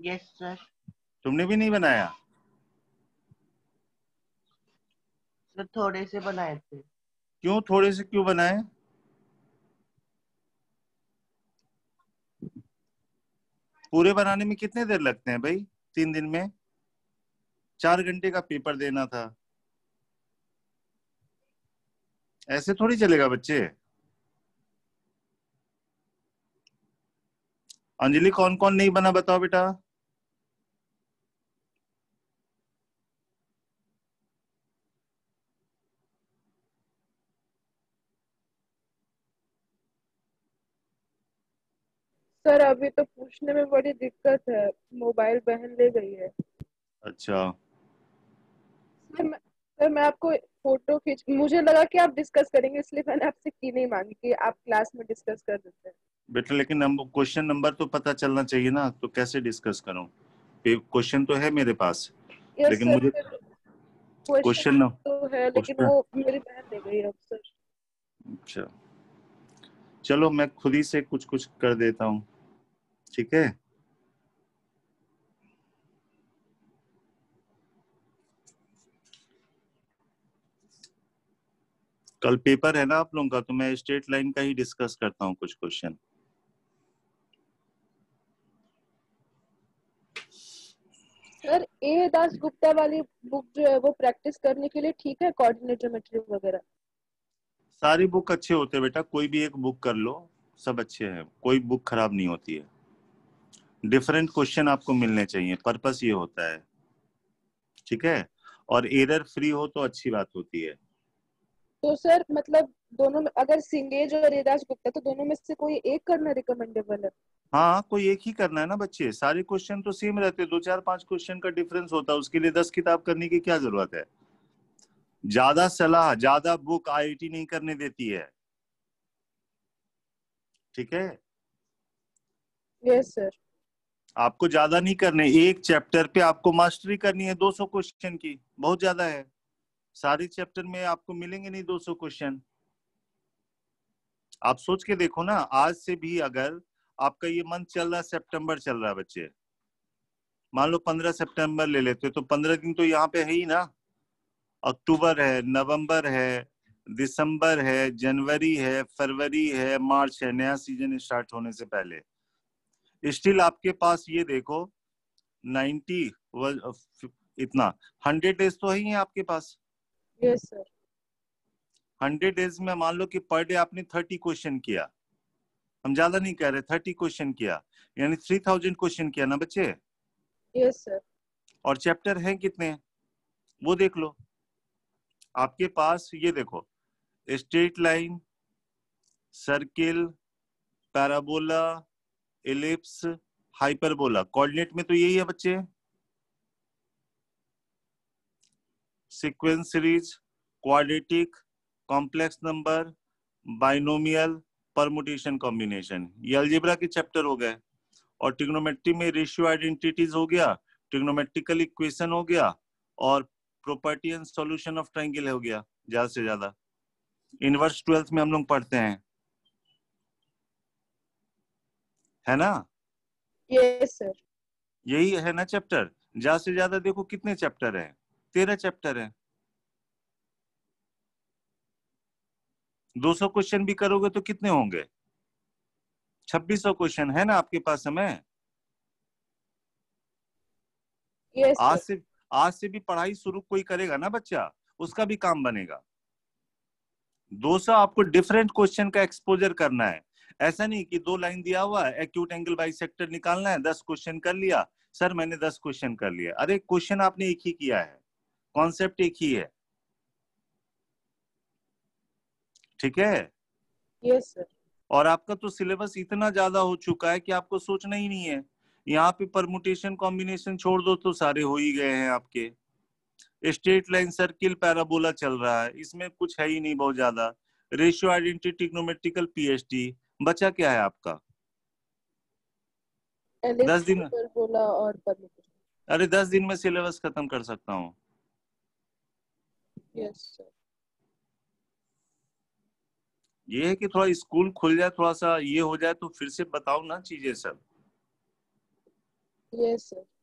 Yes sir तुमने भी नहीं बनाया? सर थोड़े से बनाए थे। क्यों थोड़े से क्यों बनाए? पूरे बनाने में कितने देर लगते हैं भाई? तीन दिन में? चार घंटे का पेपर देना था। ऐसे थोड़ी चलेगा बच्चे? अंजलि कौन कौन नहीं बना? बताओ बेटा। सर अभी तो पूछने में बड़ी दिक्कत है। मोबाइल बहन ले गई है। अच्छा। सर मैं सर मैं आपको फ़ोटो खींच मुझे लगा कि आप डिस्कस करेंगे इसलिए मैंने आपसे की नहीं मांगी कि आप क्लास में डिस्कस कर देते हैं। बेटा लेकिन हम क्वेश्चन नंबर तो पता चलना चाहिए ना तो कैसे डिस्कस करूँ? क्वेश्चन तो है मेरे पास यस लेकिन सर मुझे क्वेश्चन तो है लेकिन वो मेरी बहन ले गई अब सर अच्छा। चलो मैं खुद ही से कुछ कुछ कर देता हूँ। ठीक है? कल पेपर है ना आप लोगों का तो मैं स्ट्रेट लाइन का ही डिस्कस करता हूँ कुछ question sir A Das Gupta वाली बुक जो है वो प्रैक्टिस करने के लिए ठीक है कोऑर्डिनेट ज्योमेट्री वगैरह? सारी बुक अच्छे होते हैं बेटा कोई भी एक बुक कर लो सब अच्छे हैं कोई बुक खराब नहीं होती है। डिफरेंट क्वेश्चन आपको मिलने चाहिए पर्पस ये होता है। ठीक है? और एरर फ्री हो तो अच्छी बात होती है। तो सर मतलब दोनों में अगर सिंगेज और ए दास गुप्ता तो दोनों में से कोई एक करना रिकमेंडेबल है? हाँ कोई एक ही करना है ना बच्चे? सारे क्वेश्चन तो सेम रहते हैं। दो चार पाँच क्वेश्चन का डिफरेंस होता है। उसके लिए दस किताब करने की क्या ज़रूरत है? ज़्यादा सलाह ज़्यादा बुक आईआईटी नहीं करने देती है। ठीक है? यस सर आपको ज़्यादा नहीं करने, एक चैप्टर पे आपको मास्टरी करनी है 200 क्वेश्चन की, बहुत ज़्यादा है। सारे चैप्टर में आपको मिलेंगे नहीं 200 क्वेश्चन आप सोच के देखो ना, आज से भी अगर आपका ये मंथ चल रहा है सितंबर चल रहा है बच्चे। मान लो 15 सितंबर ले लेते तो 15 दिन तो यहाँ पे है ही ना। अक्टूबर है, नवंबर है, दिसंबर है, जनवरी है, फरवरी है, मार्च है, नया सीज़न स्टार्ट होने से पहले। स्टिल आपके पास ये देखो 90 इतना। 100 डेज़ तो है ही आपके पास। यस सर 100 डेज़ में मान लो कि पर डे आपने 30 क्वेश्चन किया। हम ज़्यादा नहीं कह रहे 30 क्वेश्चन किया। यानी 3000 क्वेश्चन किया ना बच्चे? यस सर और चैप्टर है कितने? वो देख लो। आपके पास ये देखो straight line circle parabola ellipse hyperbola coordinate में तो यही है बच्चे। Sequence series quadratic complex number binomial permutation combination ये अलजेब्रा के चैप्टर हो गए। और ट्रिग्नोमेट्री में रेशियो आइडेंटिटीज हो गया ट्रिग्नोमेट्रिकल इक्वेशन हो गया, और property and solution of triangle हो गया, ज़्यादा से ज़्यादा। इनवर्स ट्वेल्थ में हम लोग पढ़ते हैं। है ना? यस सर यही है ना चैप्टर ज़्यादा से ज़्यादा देखो कितने चैप्टर है? तेरह चैप्टर है। 200 क्वेश्चन भी करोगे तो कितने होंगे? 2600 क्वेश्चन है ना आपके पास समय? यस आज से आज से भी पढ़ाई शुरू कोई करेगा ना बच्चा? उसका भी काम बनेगा। 200 आपको डिफरेंट क्वेश्चन का एक्सपोजर करना है। ऐसा नहीं कि दो लाइन दिया हुआ है एक्यूट एंगल बाइसेक्टर निकालना है दस क्वेश्चन कर लिया। सर मैंने दस क्वेश्चन कर लिया अरे क्वेश्चन आपने एक ही किया है। कॉन्सेप्ट एक ही है। ठीक है? यस सर और आपका तो सिलेबस इतना ज़्यादा हो चुका है कि आपको सोचना ही नहीं है। यहाँ पे परमुटेशन कॉम्बिनेशन छोड़ दो तो सारे हो ही गए हैं आपके। स्ट्रेट लाइन सर्किल पैराबोला चल रहा है। इसमें कुछ है ही नहीं बहुत ज़्यादा। रेशियो आइडेंटिटी टिग्नोमेट्रिकल पीएचडी बचा क्या है आपका? दस दिन- बोला और अरे दस दिन में सिलेबस खत्म कर सकता हूँ। यस सर ये है कि थोड़ा स्कूल खुल जाए थोड़ा सा ये हो जाए तो फिर से बताओ ना चीज़ें सब। Yes sir.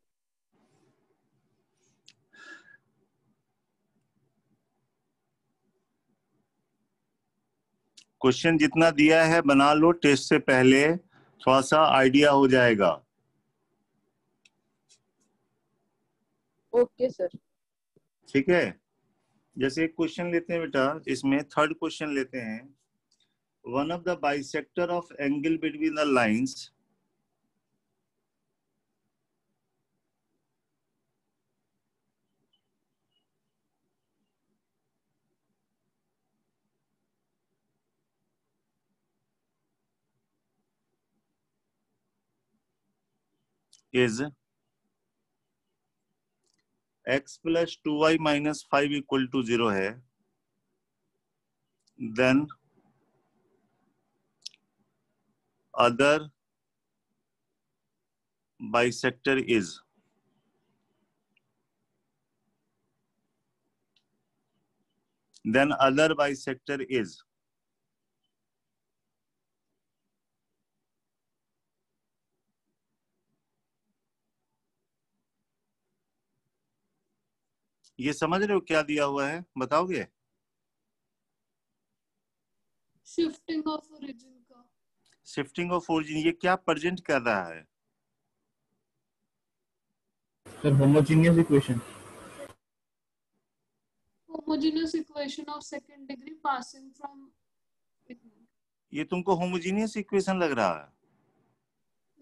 क्वेश्चन जितना दिया है बना लो टेस्ट से पहले थोड़ा सा आइडिया हो जाएगा। Okay sir. ठीक है? जैसे एक क्वेश्चन लेते हैं बेटा इसमें थर्ड क्वेश्चन लेते हैं। One of the bisector of angle between the lines is x plus 2y minus 5 equal to 0 है then other bisector is then other bisector is ये समझ रहे हो क्या दिया हुआ है? बताओगे? शिफ्टिंग ऑफ़ ओरिजिन का। शिफ्टिंग ऑफ़ ओरिजिन ये क्या प्रेजेंट कर रहा है? Sir, homogeneous equation. homogeneous equation of second degree passing from ये तुमको होमोजीनियस इक्वेशन लग रहा है?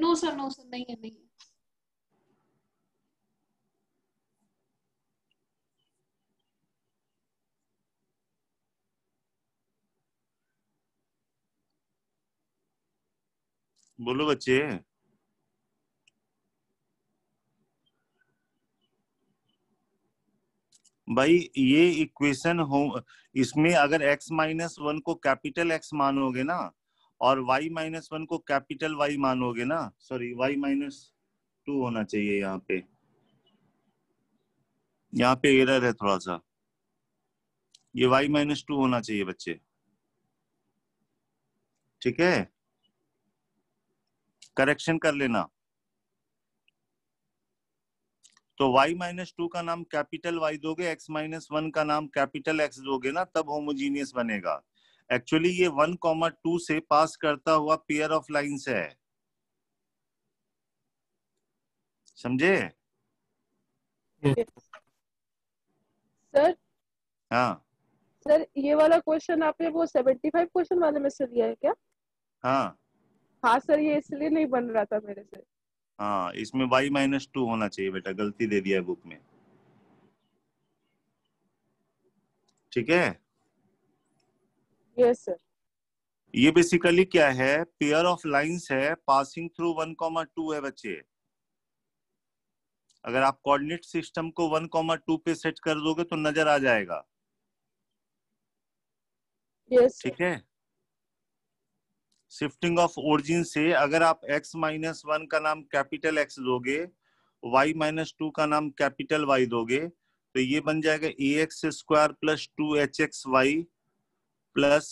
नो सर नो सर नहीं है नहीं है। बोलो बच्चे। भाई, ये इक्वेशन हो, इसमें अगर x माइनस वन को कैपिटल x मानोगे ना, और y माइनस वन को कैपिटल y मानोगे ना सॉरी y माइनस टू होना चाहिए यहाँ पे। यहाँ पे एरर है थोड़ा सा ये y माइनस टू होना चाहिए बच्चे। ठीक है? करेक्शन कर लेना। तो y माइनस टू का नाम कैपिटल y दोगे x माइनस वन का नाम कैपिटल x दोगे ना तब होमोजीनियस बनेगा। एक्चुअली ये वन कॉमा टू से पास करता हुआ पेयर ऑफ़ लाइंस है। समझे? सर हाँ। सर ये वाला क्वेश्चन आपने वो 75 क्वेश्चन वाले में से लिया है क्या? हाँ। हाँ सर ये इसलिए नहीं बन रहा था मेरे से। हाँ इसमें y माइनस टू होना चाहिए बेटा गलती दे दिया है बुक में। ठीक है? यस सर ये बेसिकली क्या है? पेयर ऑफ़ लाइंस है passing through one comma two है बच्चे। अगर आप कोऑर्डिनेट सिस्टम को वन कॉमा टू पे सेट कर दोगे तो नज़र आ जाएगा। यस ठीक है? शिफ्टिंग ऑफ़ ओरिजिन से अगर आप x माइनस वन का नाम कैपिटल x दोगे, y माइनस टू का नाम कैपिटल y दोगे तो ये बन जाएगा a x square plus two h x y plus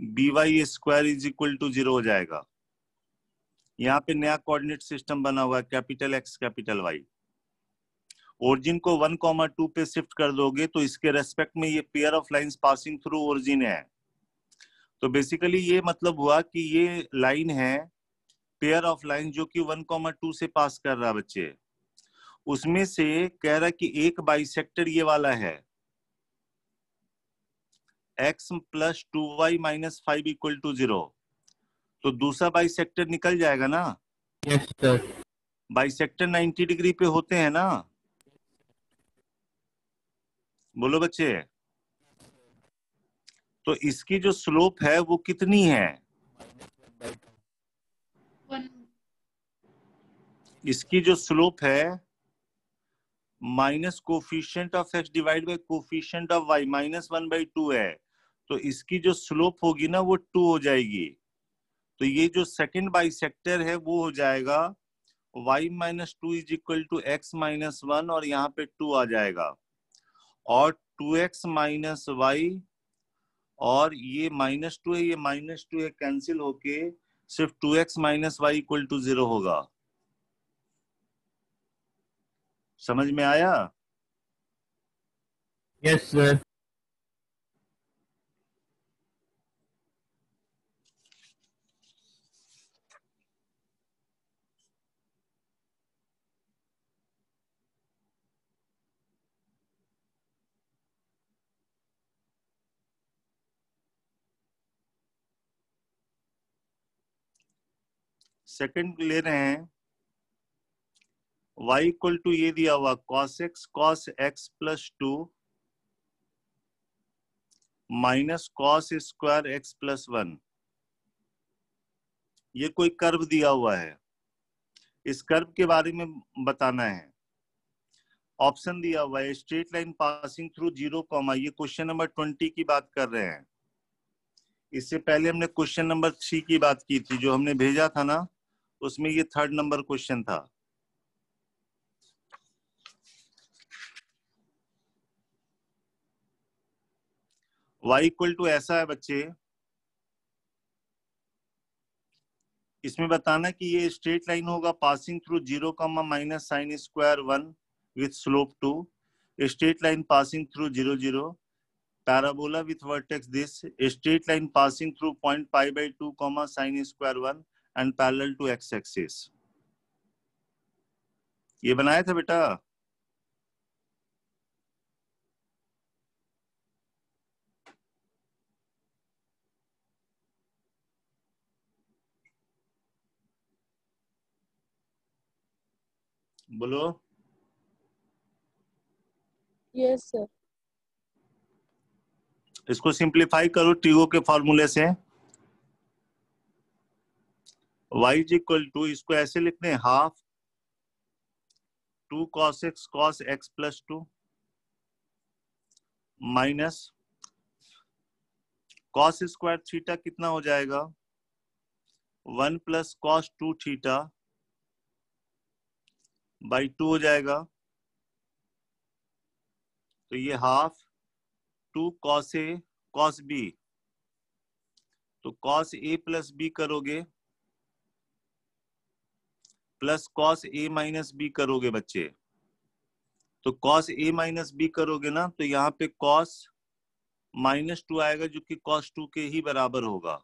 b y square is equal to zero हो जाएगा। यहाँ पे नया कोऑर्डिनेट सिस्टम बना हुआ है capital X capital Y origin को वन कॉमा टू पे शिफ्ट कर दोगे तो इसके रेस्पेक्ट में ये pair of lines passing through origin है। तो बेसिकली ये मतलब हुआ कि ये लाइन है पेयर ऑफ़ लाइन जो कि वन कॉमा टू से पास कर रहा बच्चे। उसमें से कह रहा कि एक बाइसेक्टर ये वाला है। X plus two y minus five equal to zero तो दूसरा बाइसेक्टर निकल जाएगा ना? Yes, sir. बाइसेक्टर 90 डिग्री पे होते हैं ना? बोलो बच्चे। तो इसकी जो स्लोप है वो कितनी है? इसकी जो स्लोप है minus coefficient of x divide by coefficient of y minus one by two है। तो इसकी जो स्लोप होगी ना वो टू हो जाएगी। तो ये जो सेकंड बाइसेक्टर है वो हो जाएगा y minus two is equal to x minus one और यहाँ पे टू आ जाएगा। और टू एक्स माइनस वाई और ये माइनस टू है ये माइनस टू है कैंसिल होके सिर्फ़ two x minus y equal to zero होगा। समझ में आया? यस yes, सर सेकंड ले रहे हैं। y इक्वल टू ये दिया हुआ cos x cos x plus two minus cos square x plus one ये कोई कर्व दिया हुआ है। इस कर्व के बारे में बताना है। ऑप्शन दिया हुआ है straight line passing through zero comma ये क्वेश्चन नंबर ट्वेंटी की बात कर रहे हैं। इससे पहले हमने क्वेश्चन नंबर थ्री की बात की थी, जो हमने भेजा था ना उसमें ये थर्ड नंबर क्वेश्चन था। Y इक्वल टू ऐसा है बच्चे। इसमें बताना कि ये स्ट्रेट लाइन होगा passing through zero comma minus sine square one with slope two straight line passing through zero zero parabola with vertex this straight line passing through point pi by 2 comma sin square 1 and parallel to x axis ये बनाया था बेटा। बोलो। Yes sir इसको simplify करो TO के फॉर्मूले से। Y इज़ इक्वल टू इसको ऐसे लिखने half two cos x cos x plus two minus cos square theta कितना हो जाएगा? One plus cos two theta by two हो जाएगा। तो ये half two cos A cos B तो कॉस ए प्लस बी करोगे plus cos A minus B करोगे बच्चे तो कॉस ए माइनस बी करोगे ना तो यहाँ पे कॉस माइनस टू आएगा जो कि कॉस टू के ही बराबर होगा।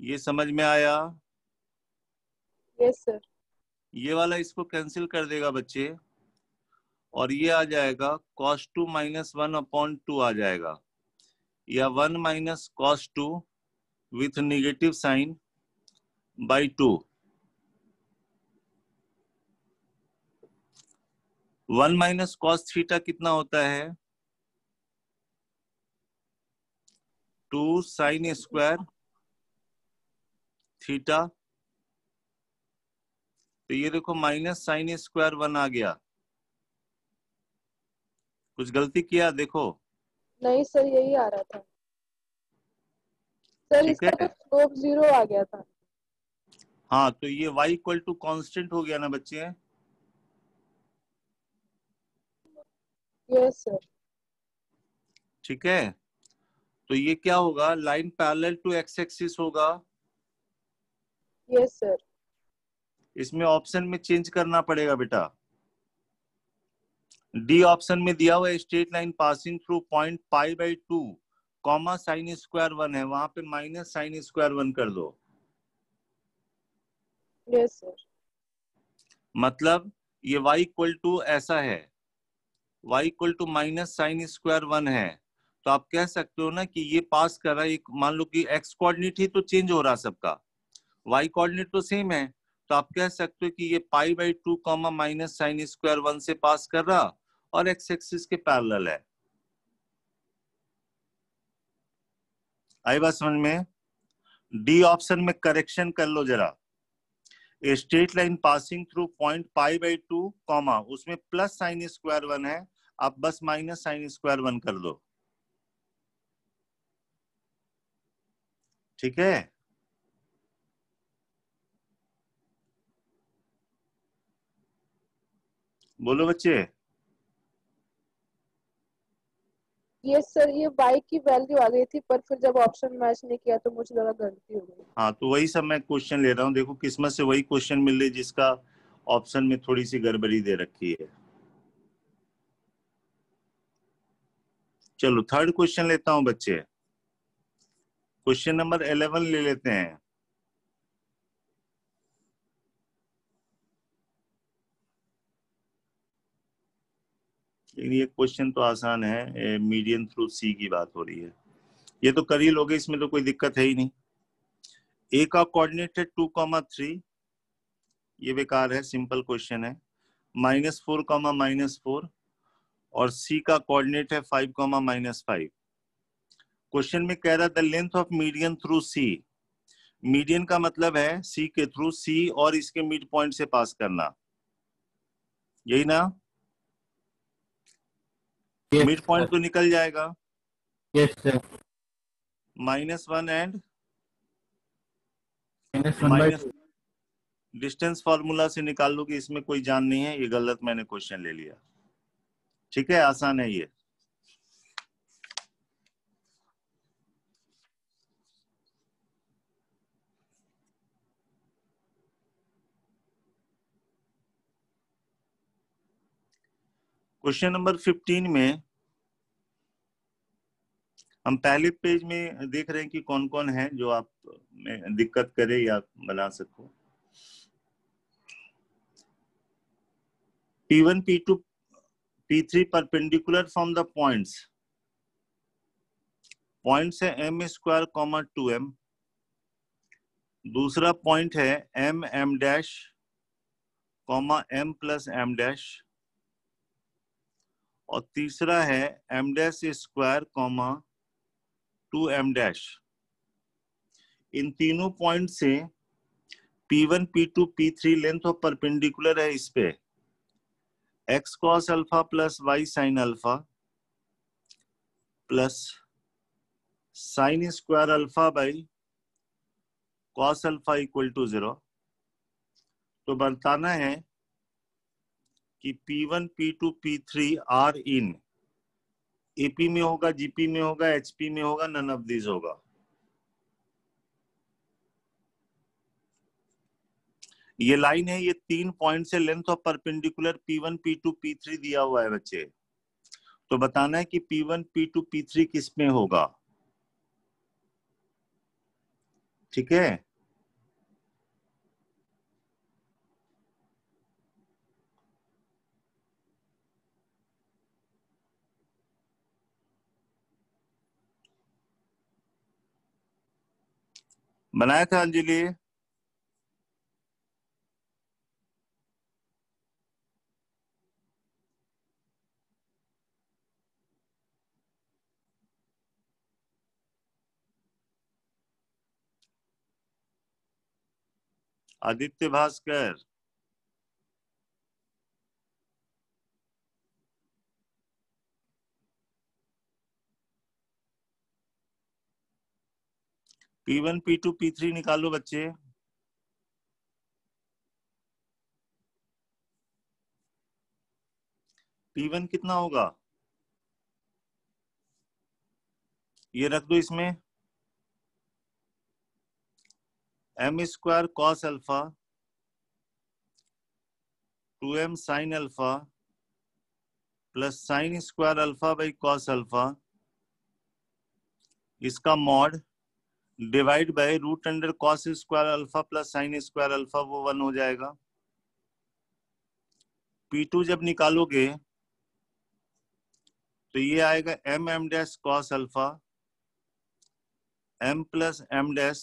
ये समझ में आया? Yes sir. ये वाला इसको कैंसिल कर देगा बच्चे और ये आ जाएगा cos two minus one upon two आ जाएगा। या one minus cos two with negative sine by two one minus cos theta कितना होता है? Two sine square theta. तो ये देखो, माइनस साइन स्क्वायर वन आ गया। कुछ गलती किया? देखो। नहीं सर, यही आ रहा था। सर इसका तो स्लोप ज़ीरो आ गया था। हाँ तो ये y इक्वल टू कॉन्स्टेंट हो गया ना बच्चे? यस सर ठीक है। तो ये क्या होगा? Line parallel to x axis होगा। यस सर इसमें ऑप्शन में चेंज करना पड़ेगा बेटा। डी ऑप्शन में दिया हुआ है straight line passing through point pi by two comma sine square one है वहाँ पे माइनस साइन स्क्वायर वन कर दो। यस सर मतलब ये y इक्वल टू ऐसा है। y equal to minus sine square one है। तो आप कह सकते हो ना कि ये पास कर रहा है मान लो कि x कोऑर्डिनेट ही तो चेंज हो रहा सबका। y कोऑर्डिनेट तो सेम है। तो आप कह सकते हो कि ये pi by two comma minus sine square one से पास कर रहा और एक्स एक्सिस के पैरेलल है। आई बात समझ में? डी ऑप्शन में करेक्शन कर लो जरा। A straight line passing through point pi by two comma उसमें प्लस साइन स्क्वायर वन है, आप बस माइनस साइन स्क्वायर वन कर दो। ठीक है? बोलो बच्चे। यस सर, ये y की वैल्यू आ गई थी, पर फिर जब ऑप्शन मैच नहीं किया तो मुझे लगा गलती हो गई। हाँ तो वही सब मैं क्वेश्चन ले रहा हूँ। देखो, किस्मत से वही क्वेश्चन मिल रही जिसका ऑप्शन में थोड़ी सी गड़बड़ी दे रखी है। चलो थर्ड क्वेश्चन लेता हूँ बच्चे। क्वेश्चन नंबर इलेवन ले लेते हैं। लेकिन ये क्वेश्चन तो आसान है मीडियन थ्रू सी की बात हो रही है। ये तो कर ही लोगे, इसमें तो कोई दिक्कत है ही नहीं। ए का कोऑर्डिनेट है टू कॉमा थ्री ये बेकार है सिंपल क्वेश्चन है। Minus four comma minus four और सी का कोऑर्डिनेट है five comma minus five question में कह रहा the length of median through C median का मतलब है सी के थ्रू सी और इसके मिड पॉइंट से पास करना। यही ना? मिड पॉइंट तो निकल जाएगा। Yes sir minus one and minus distance formula से निकाल लो कि इसमें कोई जान नहीं है ये गलत मैंने क्वेश्चन ले लिया। ठीक है? आसान है ये। क्वेश्चन नंबर 15 में हम पहले पेज में देख रहे हैं कि कौन कौन है जो आप में दिक्कत करे या बना सको। P1, P2, P3 perpendicular from the points. Points है m square comma two m दूसरा पॉइंट है m m dash comma m plus m dash और तीसरा है m dash square comma two m dash इन तीनों पॉइंट से P1, P2, P3 length of perpendicular है इस पे। X cos alpha plus y sine alpha plus sine square alpha by cos alpha equal to zero तो बताना है कि P1, P2, P3 are in AP में होगा जीपी में होगा एचपी में होगा नन ऑफ़ दिस होगा. ये लाइन है ये तीन पॉइंट से length of perpendicular P1, P2, P3 दिया हुआ है बच्चे। तो बताना है कि P1, P2, P3 किसमें होगा? ठीक है? बनाया था Anjali Aditya Bhaskar. P one P two P three निकालो बच्चे। पी वन कितना होगा? ये रख दो इसमें। M square cos alpha two m sine alpha plus sine square alpha by cos alpha इसका mod divide by root under cos square alpha plus sine square alpha वो वन हो जाएगा। P2 जब निकालोगे तो ये आएगा m m dash cos alpha m plus m dash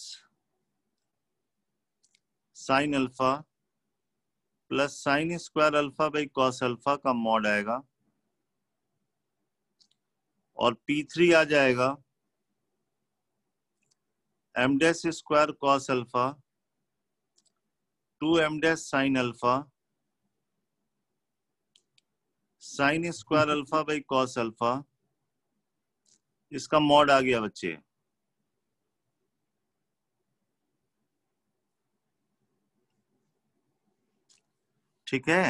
sine alpha plus sine square alpha by cos alpha का mod आएगा। और P3 आ जाएगा। M dash square cos alpha two m dash sine alpha sine square alpha by cos alpha इसका mod आ गया बच्चे। ठीक है?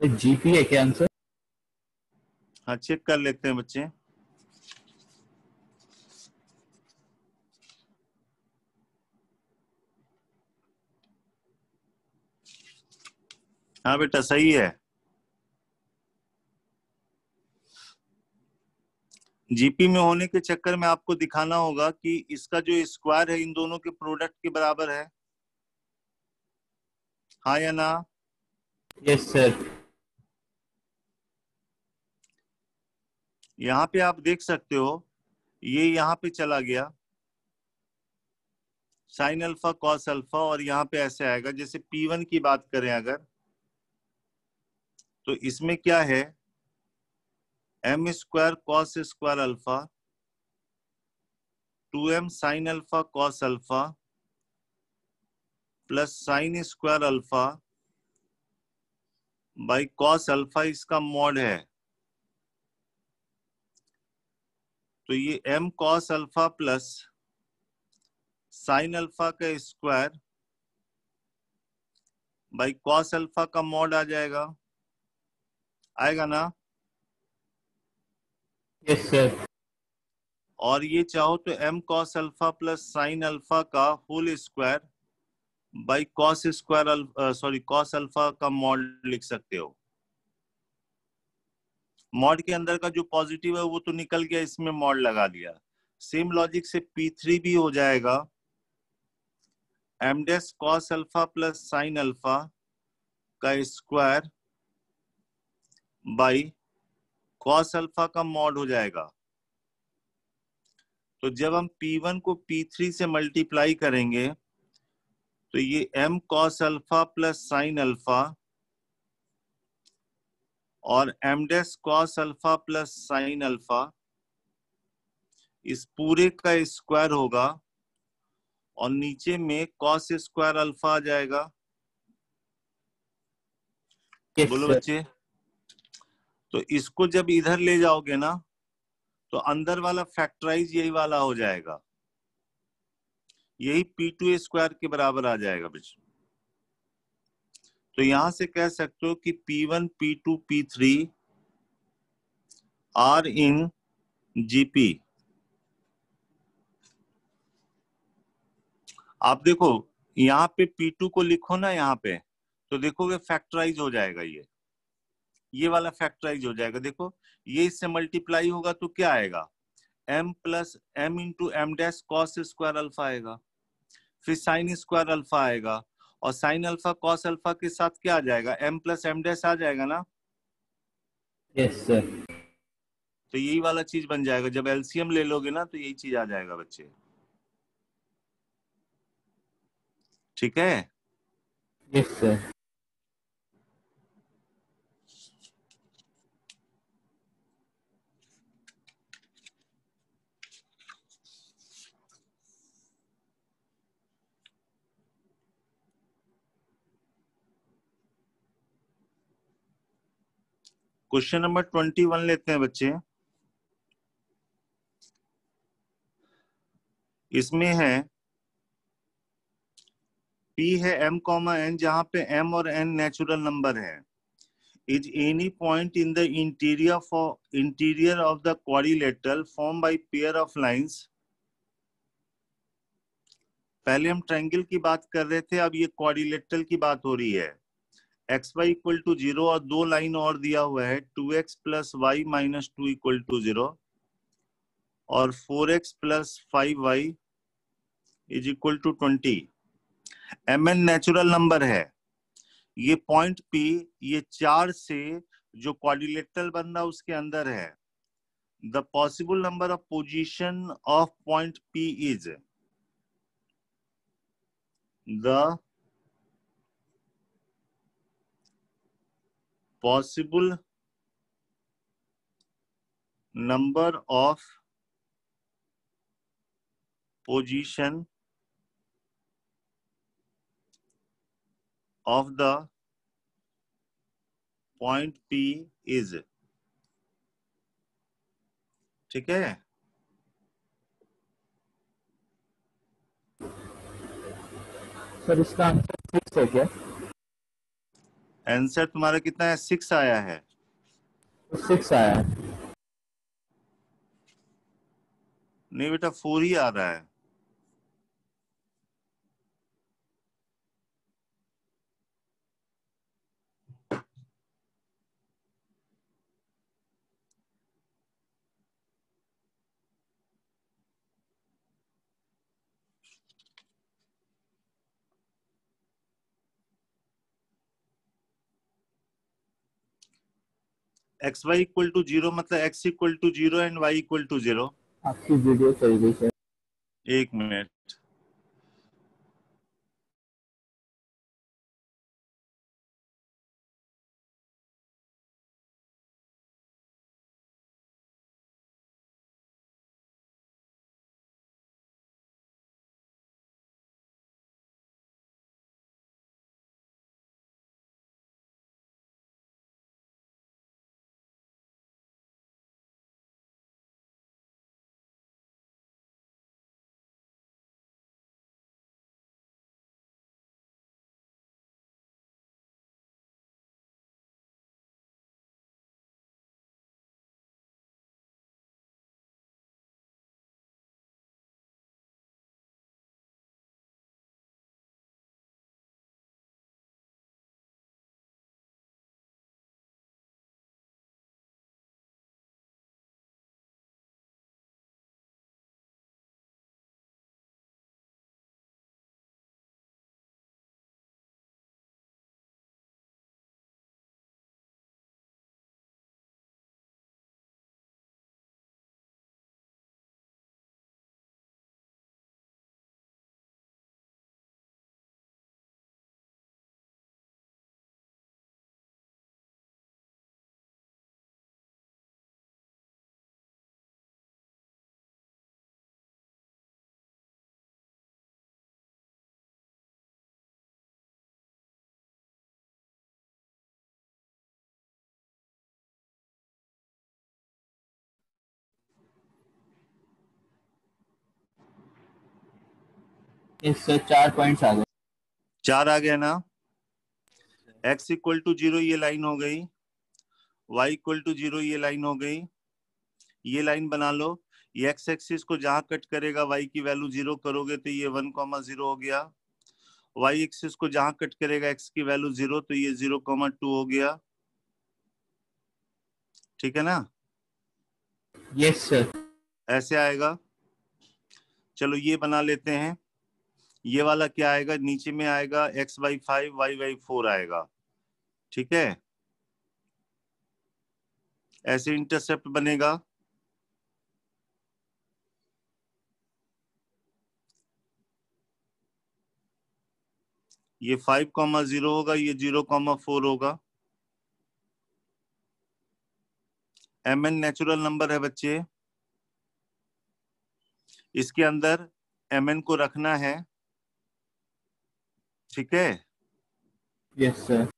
जीपी है क्या आंसर हाँ चेक कर लेते हैं बच्चे। हाँ बेटा सही है। जीपी में होने के चक्कर में आपको दिखाना होगा कि इसका जो स्क्वायर है इन दोनों के प्रोडक्ट के बराबर है। हाँ या ना? यस सर यहाँ पे आप देख सकते हो ये यहाँ पे चला गया। साइन अल्फ़ा कॉस अल्फ़ा और यहाँ पे ऐसे आएगा। जैसे P1 की बात करें अगर तो इसमें क्या है? M square cos square alpha two m sine alpha cos alpha plus sine square alpha by cos alpha इसका मॉड है। तो ये m cos alpha plus sine alpha का स्क्वायर बाई कॉस अल्फ़ा का मॉड आ जाएगा। आएगा ना? यस सर और ये चाहो तो m cos alpha plus sine alpha का whole square by cos square sorry cos alpha का मॉड लिख सकते हो। मॉड के अंदर का जो पॉजिटिव है वो तो निकल गया इसमें मॉड लगा दिया सेम लॉजिक से P3 भी हो जाएगा। M dash cos alpha plus sine alpha का स्क्वायर बाई कॉस अल्फ़ा का मॉड हो जाएगा। तो जब हम P1 को P3 से मल्टीप्लाई करेंगे तो ये m cos alpha plus sine alpha और m dash cos alpha plus sine alpha इस पूरे का स्क्वायर होगा और नीचे में कॉस स्क्वायर अल्फ़ा आ जाएगा। यस बोलो बच्चे। तो इसको जब इधर ले जाओगे ना तो अंदर वाला फैक्टराइज यही वाला हो जाएगा। यही पी टू स्क्वायर के बराबर आ जाएगा बिच तो यहाँ से कह सकते हो कि P1, P2, P3 are in GP आप देखो यहाँ पे P2 को लिखो ना यहाँ पे तो देखोगे फैक्टराइज हो जाएगा ये। ये वाला फैक्टराइज हो जाएगा। देखो ये इससे मल्टीप्लाई होगा तो क्या आएगा? m plus m into m dash cos square alpha आएगा। फिर साइन स्क्वायर अल्फ़ा आएगा और साइन अल्फ़ा कॉस अल्फ़ा के साथ क्या आ जाएगा? m प्लस एम डैश आ जाएगा ना? यस सर तो यही वाला चीज़ बन जाएगा। जब एलसीएम ले लोगे ना तो यही चीज़ आ जाएगा बच्चे। ठीक है? Yes sir question number twenty one लेते हैं बच्चे। इसमें है, P है m कॉमा n, जहाँ पे m और n नेचुरल नंबर है। Is any point in the interior for interior of the quadrilateral form by pair of lines पहले हम ट्रायंगल की बात कर रहे थे, अब ये क्वाड्रिलेटरल की बात हो रही है। X y equal to zero और दो लाइन और दिया हुआ है two x plus y minus two equal to zero और four x plus five y is equal to twenty m n natural number है। ये पॉइंट पी ये चार से जो क्वाड्रिलेटरल बन रहा उसके अंदर है। The possible number of position of point P is the possible number of position of the point P is ठीक है सर इसका आंसर सिक्स है क्या आंसर तुम्हारा कितना है? सिक्स आया है। सिक्स आया है। नहीं बेटा फोर ही आ रहा है। X y equal to zero मतलब x equal to zero and y equal to zero आपकी वीडियो सही गई सर एक मिनट। इससे चार पॉइंट्स आ गए। चार आ गया ना? X इक्वल टू ज़ीरो ये लाइन हो गई। Y इक्वल टू ज़ीरो ये लाइन हो गई। ये लाइन बना लो। ये x एक्सिस को जहाँ कट करेगा y की वैल्यू ज़ीरो करोगे तो ये वन कॉमा ज़ीरो हो गया। Y एक्सिस को जहाँ कट करेगा x की वैल्यू ज़ीरो तो ये ज़ीरो कॉमा टू हो गया। ठीक है ना? यस yes, सर ऐसे आएगा। चलो ये बना लेते हैं। ये वाला क्या आएगा? नीचे में आएगा x by five y by four आएगा। ठीक है? ऐसे इंटरसेप्ट बनेगा। ये फाइव कॉमा ज़ीरो होगा, ये ज़ीरो कॉमा फोर होगा। एम एन नेचुरल नंबर है बच्चे। इसके अंदर एम एन को रखना है। ठीक है? यस सर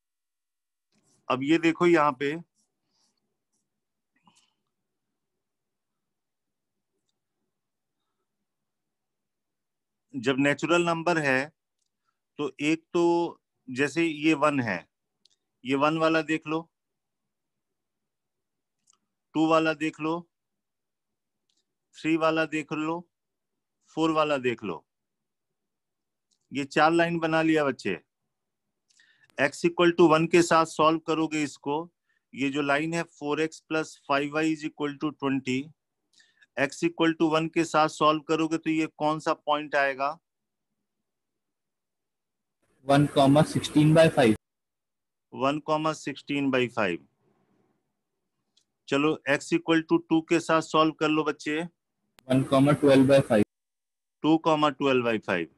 अब ये देखो यहाँ पे। जब नेचुरल नंबर है तो एक तो जैसे ये वन है। ये वन वाला देख लो। टू वाला देख लो। थ्री वाला देख लो। फोर वाला देख लो। ये चार लाइन बना लिया बच्चे। X इक्वल टू वन के साथ सॉल्व करोगे इसको। ये जो लाइन है four x plus five y is equal to twenty x equal to one के साथ सॉल्व करोगे तो ये कौन सा पॉइंट आएगा? One comma sixteen by five one comma sixteen by five चलो x इक्वल टू टू के साथ सॉल्व कर लो बच्चे। One comma twelve by five two comma twelve by five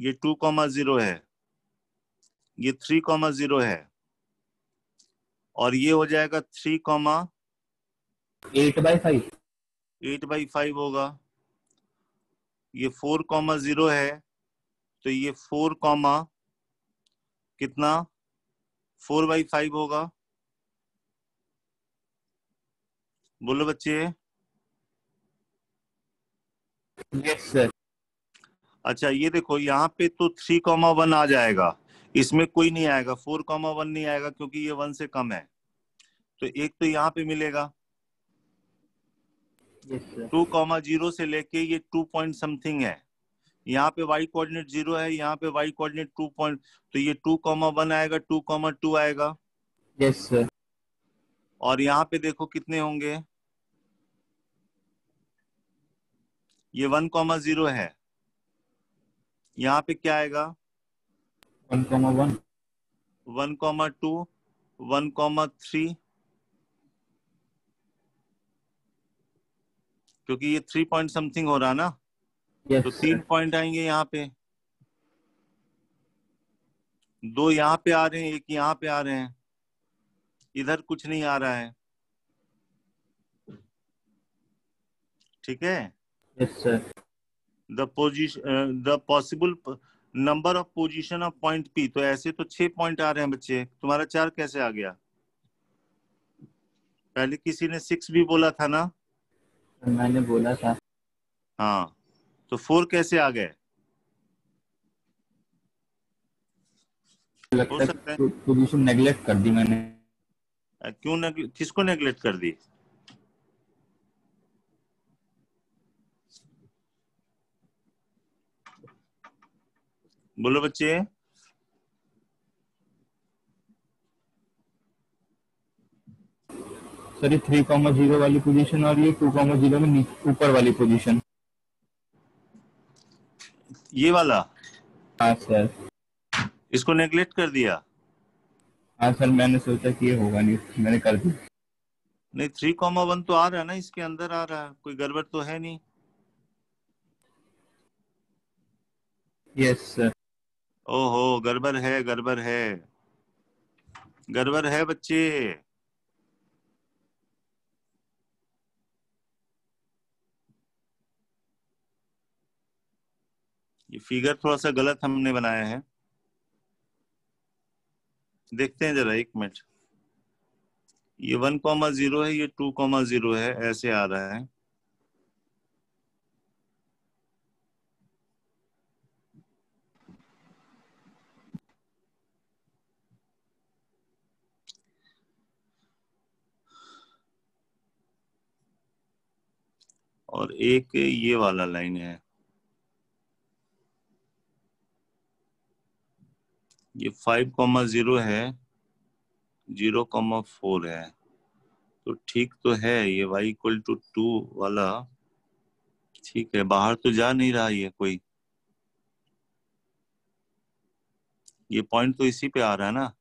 ये टू कॉमा ज़ीरो है ये थ्री कॉमा ज़ीरो है और ये हो जाएगा three comma eight by five. Eight by five होगा। ये फोर कॉमा ज़ीरो है तो ये फोर कॉमा कितना? फोर बाई फाइव होगा। बोलो बच्चे। यस सर अच्छा ये देखो यहाँ पे तो थ्री कॉमा वन आ जाएगा। इसमें कोई नहीं आएगा। फोर कॉमा वन नहीं आएगा क्योंकि ये वन से कम है। तो एक तो यहाँ पे मिलेगा। टू कॉमा ज़ीरो से लेके ये टू पॉइंट समथिंग है। यहाँ पे वाई कोऑर्डिनेट ज़ीरो है यहाँ पे वाई कोऑर्डिनेट टू पॉइंट तो ये टू कॉमा वन आएगा टू कॉमा टू आएगा। Yes, sir. और यहाँ पे देखो कितने होंगे। ये वन कॉमा ज़ीरो है। यहाँ पे क्या आएगा? One comma one. One comma two one comma three क्योंकि ये थ्री पॉइंट समथिंग हो रहा ना? Yes, तो तीन पॉइंट आएँगे यहाँ पे। दो यहाँ पे आ रहे हैं एक यहाँ पे आ रहे हैं। इधर कुछ नहीं आ रहा है। ठीक है? Yes, sir. The position the possible number of position of point P तो ऐसे तो छह पॉइंट आ रहे हैं बच्चे। तुम्हारा चार कैसे आ गया? पहले किसी ने सिक्स भी बोला था ना? मैंने बोला था। हाँ तो फोर कैसे आ गए? सकता है। है पोजीशन नेगलेक्ट कर दी मैंने। क्यों किसको नेगलेक्ट कर दी? बोलो बच्चे। सर ये थ्री कॉमा ज़ीरो वाली पोजीशन और ये टू कॉमा ज़ीरो में ऊपर वाली पोजीशन ये वाला? हाँ सर इसको नेगलेक्ट कर दिया? हाँ सर मैंने सोचा कि ये होगा नहीं मैंने कर दिया। नहीं थ्री कॉमा वन तो आ रहा है ना इसके अंदर आ रहा है। कोई गड़बड़ तो है नहीं। यस yes, सर ओहो, गड़बड़ है गड़बड़ है। गड़बड़ है बच्चे। ये फिगर थोड़ा सा गलत हमने बनाया है। देखते हैं जरा एक मिनट। ये वन कॉमा ज़ीरो है, ये टू कॉमा ज़ीरो है, ऐसे आ रहा है। और एक ये वाला लाइन है। ये फाइव कॉमा ज़ीरो है, ज़ीरो कॉमा फोर है। तो ठीक तो है, ये y इक्वल टू टू वाला। ठीक है, बाहर तो जा नहीं रहा ये कोई। ये पॉइंट तो इसी पे आ रहा है ना।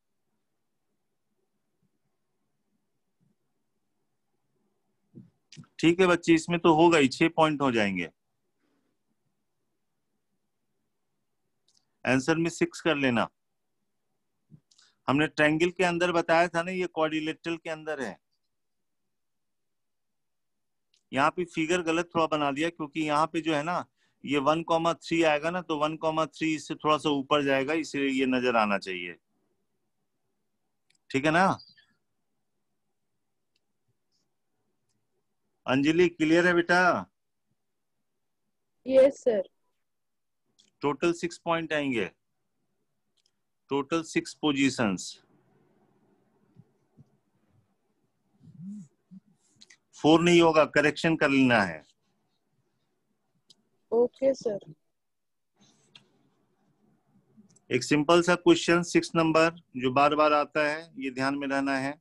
ठीक है बच्चे, इसमें तो होगा ही, छह पॉइंट हो जाएँगे। आंसर में सिक्स कर लेना। हमने ट्रायंगल के अंदर बताया था ना, ये कॉर्डिलेटल के अंदर है। यहाँ पे फिगर गलत थोड़ा बना दिया, क्योंकि यहाँ पे जो है ना, ये वन कॉमा थ्री आएगा ना तो वन कॉमा थ्री इससे थोड़ा सा ऊपर जाएगा, इसलिए ये नज़र आना चाहिए। ठीक है ना? अंजलि क्लियर है बेटा? Yes sir total six point आएँगे। टोटल सिक्स पोजीशंस फोर नहीं होगा करेक्शन कर लेना है। ओके सर एक सिंपल सा क्वेश्चन सिक्स नंबर जो बार बार आता है ये ध्यान में रहना है।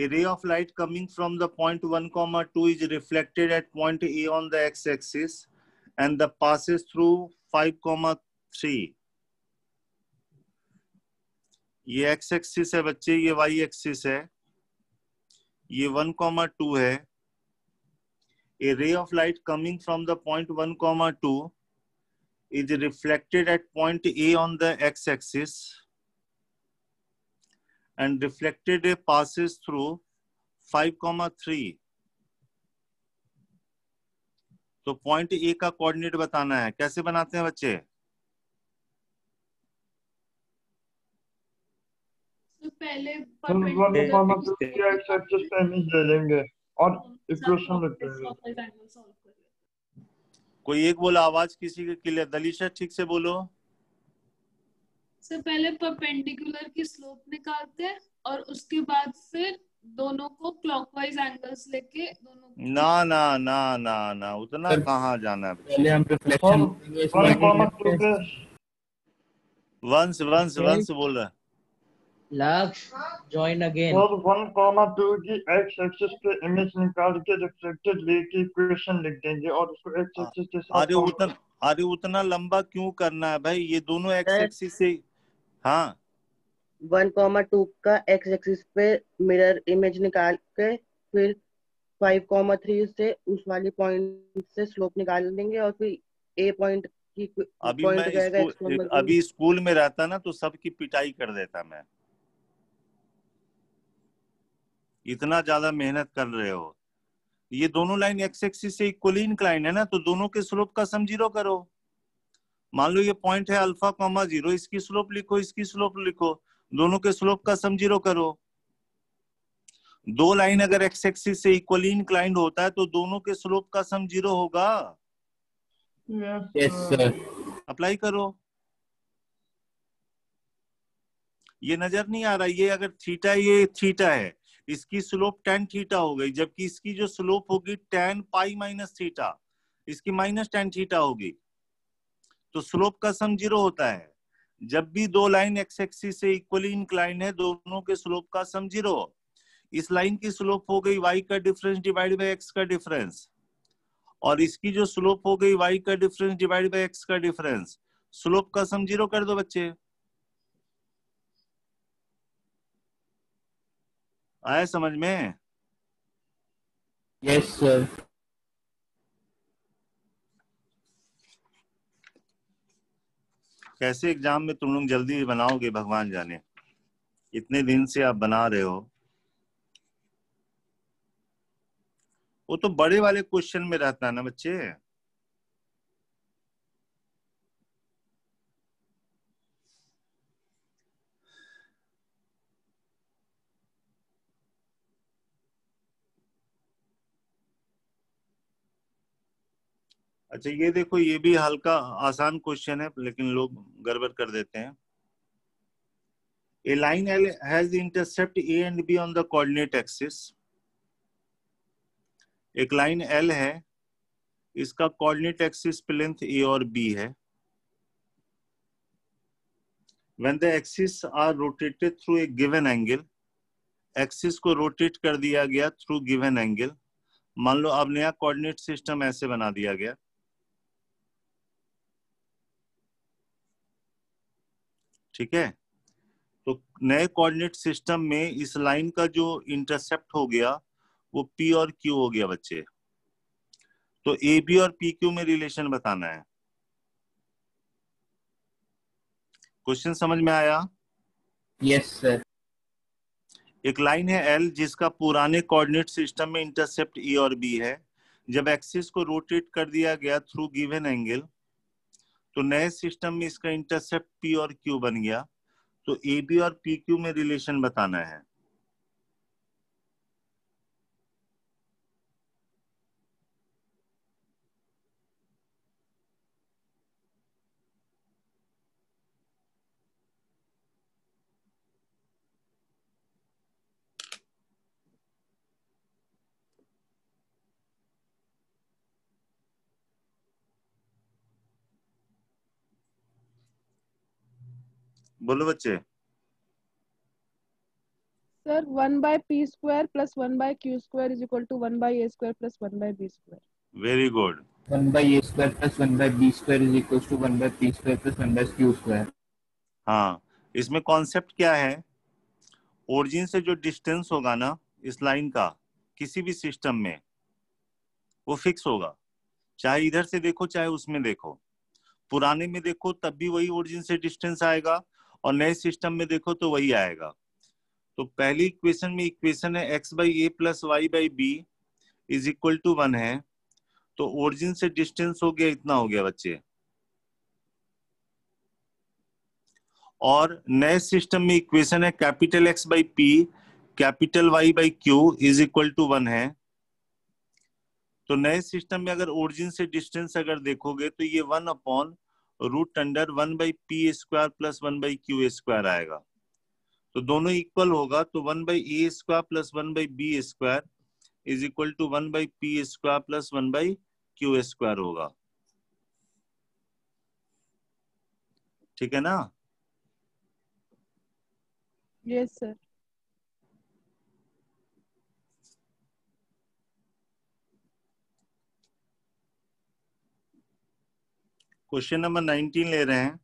A ray of light coming from the point 1 comma 2 is reflected at point A on the x-axis and the passes through 5 comma 3. ये x एक्सिस है बच्चे ये y एक्सिस है ये 1 comma 2 है A ray of light coming from the point 1 comma 2 is reflected at point A on the x-axis and reflected ray passes through 5 comma 3 तो point A का coordinate बताना है। कैसे बनाते हैं बच्चे? तो पहले हम वन कॉमा टू की एक्स एक्सिस पे इमेज ले लेंगे और इक्वेशन। कोई एक बोला आवाज़ किसी के क्लियर दलीशा ठीक से बोलो। से पहले परपेंडिकुलर की स्लोप निकालते हैं और उसके बाद फिर दोनों को क्लॉकवाइज एंगल्स लेके दोनों ना ना ना ना ना उतना कहाँ जाना है पहले हम रिफ्लेक्शन वंश वंश वंश बोल रहा है। Lakshya join again comma two की एक्स एक्सिस पे इमेज निकाल के रिफ्लेक्टेड रे की इक्वेशन लिख देंगे और उसको एक्स एक्सिस के साथ अरे उतना अरे उतना लंबा क्यों करना है भाई? ये दोनों एक्स एक्सिस से हाँ। वन कॉमा टू का एक्स एक्सिस पे मिरर इमेज निकाल के फिर फाइव कॉमा थ्री से उस वाली पॉइंट से स्लोप निकाल देंगे और फिर ए पॉइंट की अभी मैं स्कूल अभी स्कूल में रहता ना तो सबकी पिटाई कर देता मैं। इतना ज़्यादा मेहनत कर रहे हो। ये दोनों लाइन एक्स एक्सिस से इक्वली इंक्लाइन है ना तो दोनों के स्लोप का सम ज़ीरो करो। मान लो ये पॉइंट है अल्फ़ा कॉमा ज़ीरो इसकी स्लोप लिखो इसकी स्लोप लिखो दोनों के स्लोप का सम ज़ीरो करो। दो लाइन अगर एक्स एक्सिस से इक्वली इंक्लाइंड होता है तो दोनों के स्लोप का सम ज़ीरो होगा। यस सर अप्लाई करो। ये नज़र नहीं आ रहा ये अगर थीटा ये थीटा है इसकी स्लोप टेन थीटा हो गई जबकि इसकी जो स्लोप होगी टेन पाई माइनस थीटा इसकी माइनस टेन थीटा होगी। तो स्लोप का सम ज़ीरो होता है। जब भी दो लाइन एक्स एक्सिस से इक्वली इंक्लाइन है दोनों के स्लोप का सम ज़ीरो। इस लाइन की स्लोप हो गई वाई का डिफरेंस डिवाइड बाई एक्स का डिफरेंस और इसकी जो स्लोप हो गई वाई का डिफरेंस डिवाइड बाई एक्स का डिफरेंस स्लोप का सम ज़ीरो कर दो बच्चे। आया समझ में? यस yes, सर कैसे एग्ज़ाम में तुम लोग जल्दी बनाओगे भगवान जाने? इतने दिन से आप बना रहे हो। वो तो बड़े वाले क्वेश्चन में रहता है ना बच्चे? अच्छा ये देखो, ये भी हल्का, आसान क्वेश्चन है, लेकिन लोग गड़बड़ कर देते हैं। Line L has the intercept A and B on the coordinate axis. एक लाइन L है, इसका कोऑर्डिनेट एक्सिस पे लेंथ A और B है। When the axes are rotated through a given angle axis को रोटेट कर दिया गया थ्रू गिवन एंगल मान लो, अब नया कोऑर्डिनेट सिस्टम ऐसे बना दिया गया। ठीक है? तो नए कोऑर्डिनेट सिस्टम में इस लाइन का जो इंटरसेप्ट हो गया वो पी और क्यू हो गया बच्चे। तो ए बी और पी क्यू में रिलेशन बताना है। क्वेश्चन समझ में आया? यस सर एक लाइन है एल जिसका पुराने कोऑर्डिनेट सिस्टम में इंटरसेप्ट ई और बी है। जब एक्सिस को रोटेट कर दिया गया थ्रू गिवन एंगल तो नए सिस्टम में इसका इंटरसेप्ट पी और क्यू बन गया। तो ए बी और पी क्यू में रिलेशन बताना है। बोलो बच्चे। Sir one by P square plus one by Q square is equal to one by A square plus one by B square very good one by A square plus one by B square is equal to one by P square plus one by Q square हाँ इसमें concept क्या है? Origin से जो distance होगा ना इस line का किसी भी सिस्टम में वो फिक्स होगा। चाहे इधर से देखो चाहे उसमें देखो। पुराने में देखो तब भी वही ओरिजिन से डिस्टेंस आएगा। और नए सिस्टम में देखो तो वही आएगा। तो पहली इक्वेशन में इक्वेशन है x by A plus y by B is equal to one है। तो ओरिजिन से डिस्टेंस हो गया, इतना हो गया बच्चे। और नए सिस्टम में इक्वेशन है capital x by P capital y by Q is equal to one है। तो नए सिस्टम में अगर ओरिजिन से डिस्टेंस अगर देखोगे तो ये one upon root under one by P square plus one by Q square आएगा। तो दोनों इक्वल होगा तो one by A square plus one by B square is equal to one by P square plus one by Q square होगा। ठीक है ना? Yes sir question number 19 ले रहे हैं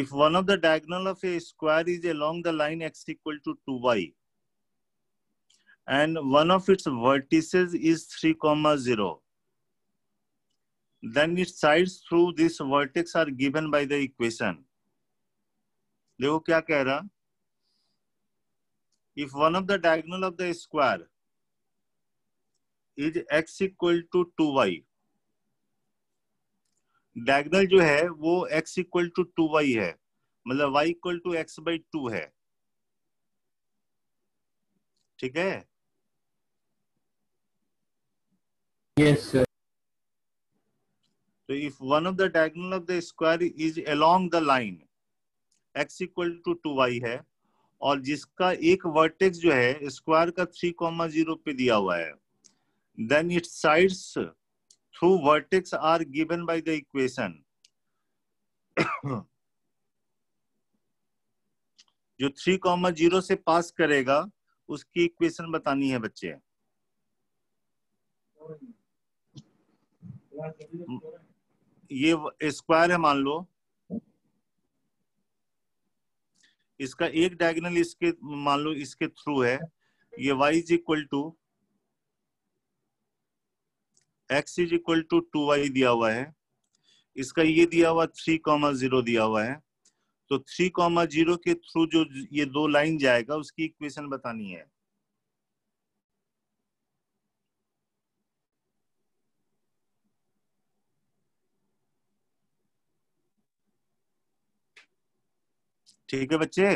if one of the diagonal of a square is along the line x equal to 2y and one of its vertices is 3 comma 0 then its sides through this vertex are given by the equation देखो क्या कह रहा if one of the diagonal of the square is x equal to 2y diagonal जो है वो x equal to two y है। मतलब y equal to x by two है। ठीक है? Yes sir. तो if one of the diagonal of the square is along the line x equal to two y है और जिसका एक वर्टेक्स जो है स्क्वायर का थ्री कॉमा ज़ीरो पे दिया हुआ है then its sides through vertex are given by the equation जो थ्री कॉमा ज़ीरो से पास करेगा, उसकी इक्वेशन बतानी है बच्चे। ये स्क्वायर है मान लो। इसका एक डायगोनल इसके, मान लो इसके थ्रू है। ये y is equal to x is equal to two y दिया हुआ है। इसका ये दिया हुआ थ्री कॉमा ज़ीरो दिया हुआ है। तो थ्री कॉमा ज़ीरो के थ्रू जो ये दो लाइन जाएगा उसकी इक्वेशन बतानी है। ठीक है बच्चे?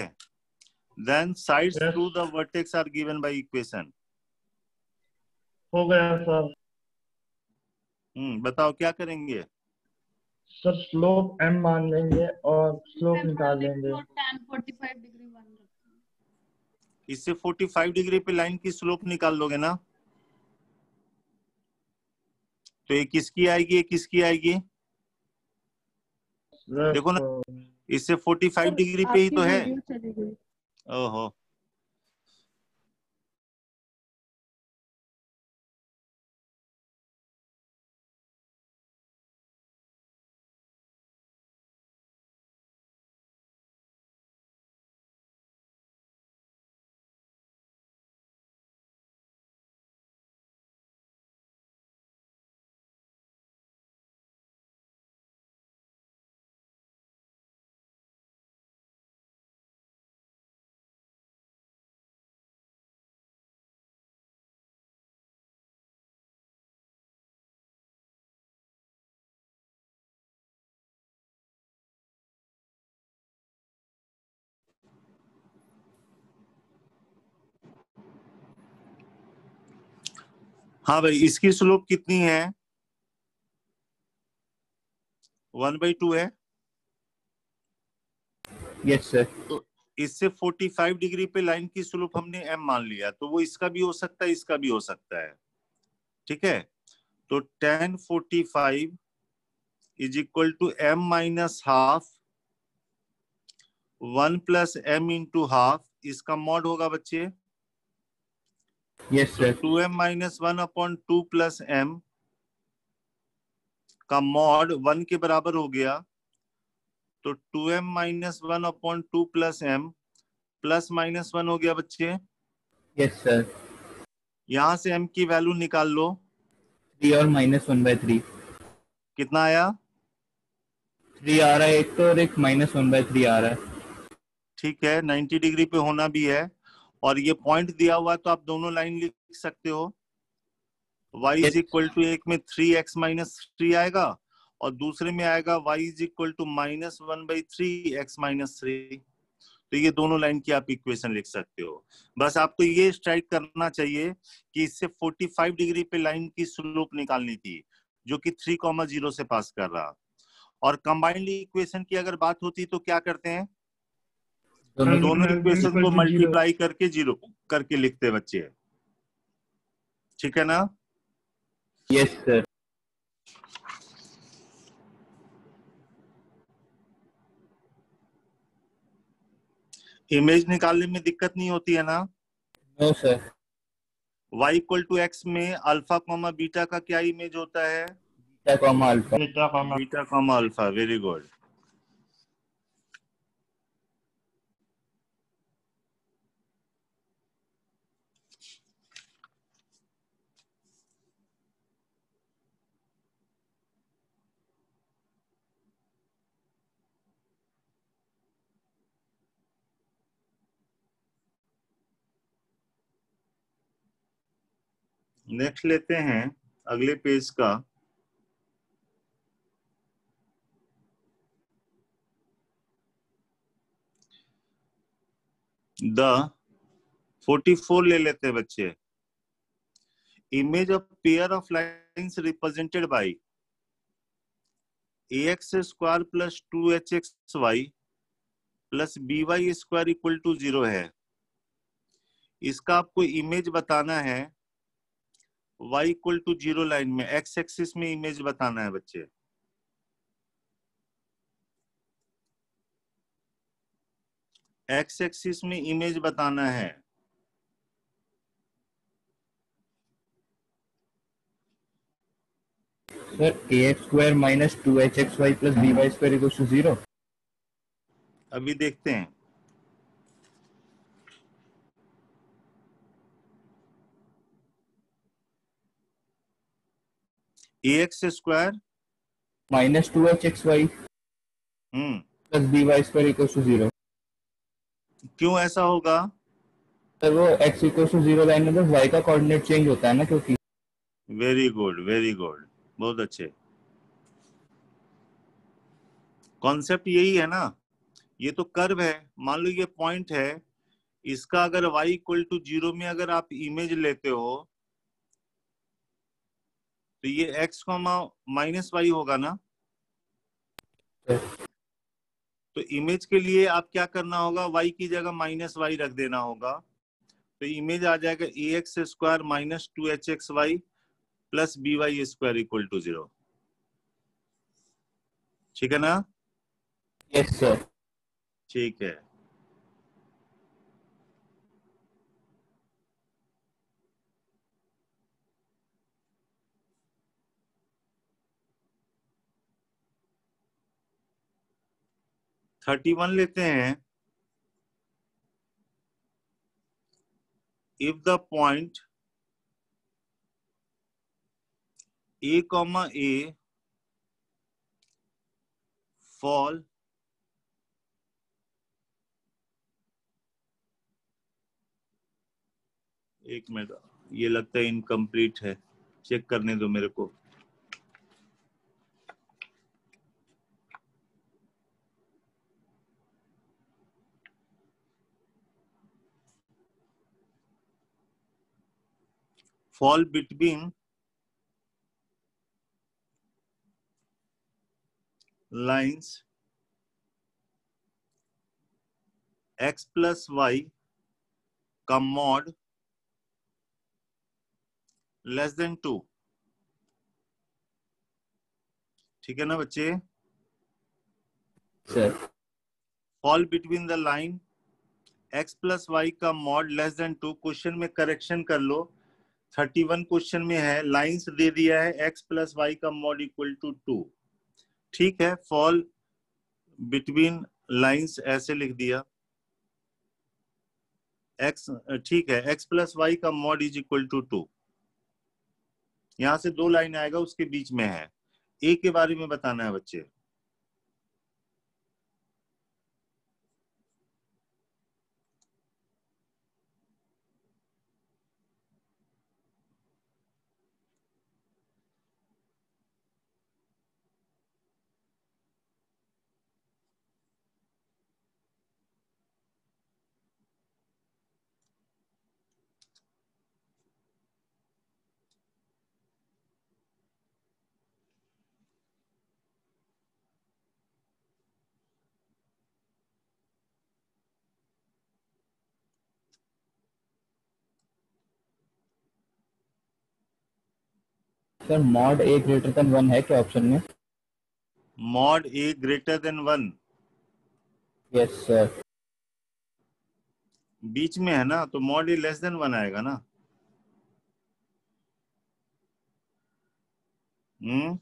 Then sides. Through the vertex are given by equation हो गया सर। हम्म बताओ क्या करेंगे? सर स्लोप m मान लेंगे और स्लोप निकाल लेंगे। tan 45 डिग्री वन रखते इससे 45 डिग्री पे लाइन की स्लोप निकाल लोगे ना? तो ये किसकी आएगी ये किसकी आएगी? देखो ना। इससे 45 डिग्री पे ही तो है। ओहो। हाँ भाई इसकी स्लोप कितनी है? वन बाई टू है। Yes sir. इससे 45 डिग्री पे लाइन की स्लोप हमने एम मान लिया तो वो इसका भी हो सकता है इसका भी हो सकता है। ठीक है? तो tan forty five is equal to m minus half one plus m into half इसका मॉड होगा बच्चे। Yes sir. Two m minus one upon two plus m का मॉड वन के बराबर हो गया। तो two m minus one upon two plus m plus minus one हो गया बच्चे। यस सर यहाँ से m की वैल्यू निकाल लो। थ्री और माइनस वन बाय थ्री कितना आया? थ्री आ रहा है एक तो और एक माइनस वन बाय थ्री आ रहा है। ठीक है 90 डिग्री पे होना भी है। और ये पॉइंट दिया हुआ है तो आप दोनों लाइन लिख सकते हो। y इज़ इक्वल टू एक में थ्री एक्स माइनस थ्री आएगा और दूसरे में आएगा y is equal to minus one by three x minus three तो ये दोनों लाइन की आप इक्वेशन लिख सकते हो। बस आपको ये स्ट्राइक करना चाहिए कि इससे 45 डिग्री पे लाइन की स्लोप निकालनी थी जो कि थ्री कॉमा ज़ीरो से पास कर रहा। और कंबाइंड इक्वेशन की अगर बात होती तो क्या करते हैं? दोनों दोनों इक्वेशन को मल्टीप्लाई करके ज़ीरो करके लिखते हैं बच्चे। ठीक है ना? यस सर इमेज निकालने में दिक्कत नहीं होती है ना? No sir y equal to x में अल्फ़ा कॉमा बीटा का क्या इमेज होता है? Beta comma alpha beta comma alpha very good next लेते हैं अगले पेज का। द 44 ले लेते हैं बच्चे। Image of pair of lines represented by A x square plus two h x y plus b y square equal to zero है। इसका आपको इमेज बताना है y equal to zero line में x एक्सिस में इमेज बताना है बच्चे। x एक्सिस में इमेज बताना है। Sir A x square minus two h x y plus b y square equal to zero अभी देखते हैं। A x square minus two h x y plus b y square equal to zero क्यों ऐसा होगा? Sir वो x equal to zero line में बस Y का कोऑर्डिनेट चेंज होता है ना क्योंकि वेरी गुड वेरी गुड बहुत अच्छे। कॉन्सेप्ट यही है ना। ये तो कर्व है। मान लो ये पॉइंट है। इसका अगर y इक्वल टू ज़ीरो में अगर आप इमेज लेते हो तो ये x कॉमा माइनस वाई होगा ना? तो इमेज के लिए आप क्या करना होगा? y की जगह माइनस वाई रख देना होगा। तो इमेज आ जाएगा A x square minus two h x y plus b y square equal to zero ठीक है ना? यस सर ठीक है। थर्टी वन लेते हैं। If the point A comma A fall एक मिनट, ये लगता है इनकम्प्लीट है। चेक करने दो मेरे को। Fall between lines x plus y का मॉड लेस देन टू ठीक है ना बच्चे? Sir fall between the line x plus y का mod less than two question में करेक्शन कर लो। 31 क्वेश्चन में है, लाइंस दे दिया है, एक्स प्लस वाई का मॉड इक्वल टू टू। ठीक है, फॉल बिटवीन लाइंस ऐसे लिख दिया। एक्स, ठीक है, एक्स प्लस वाई का mod is equal to two. यहाँ से दो लाइन आएगा, उसके बीच में है। ए के बारे में बताना है बच्चे। Sir mod A greater than one है क्या ऑप्शन में? Mod A greater than one yes sir बीच में है ना तो mod A less than one आएगा ना। Hmm?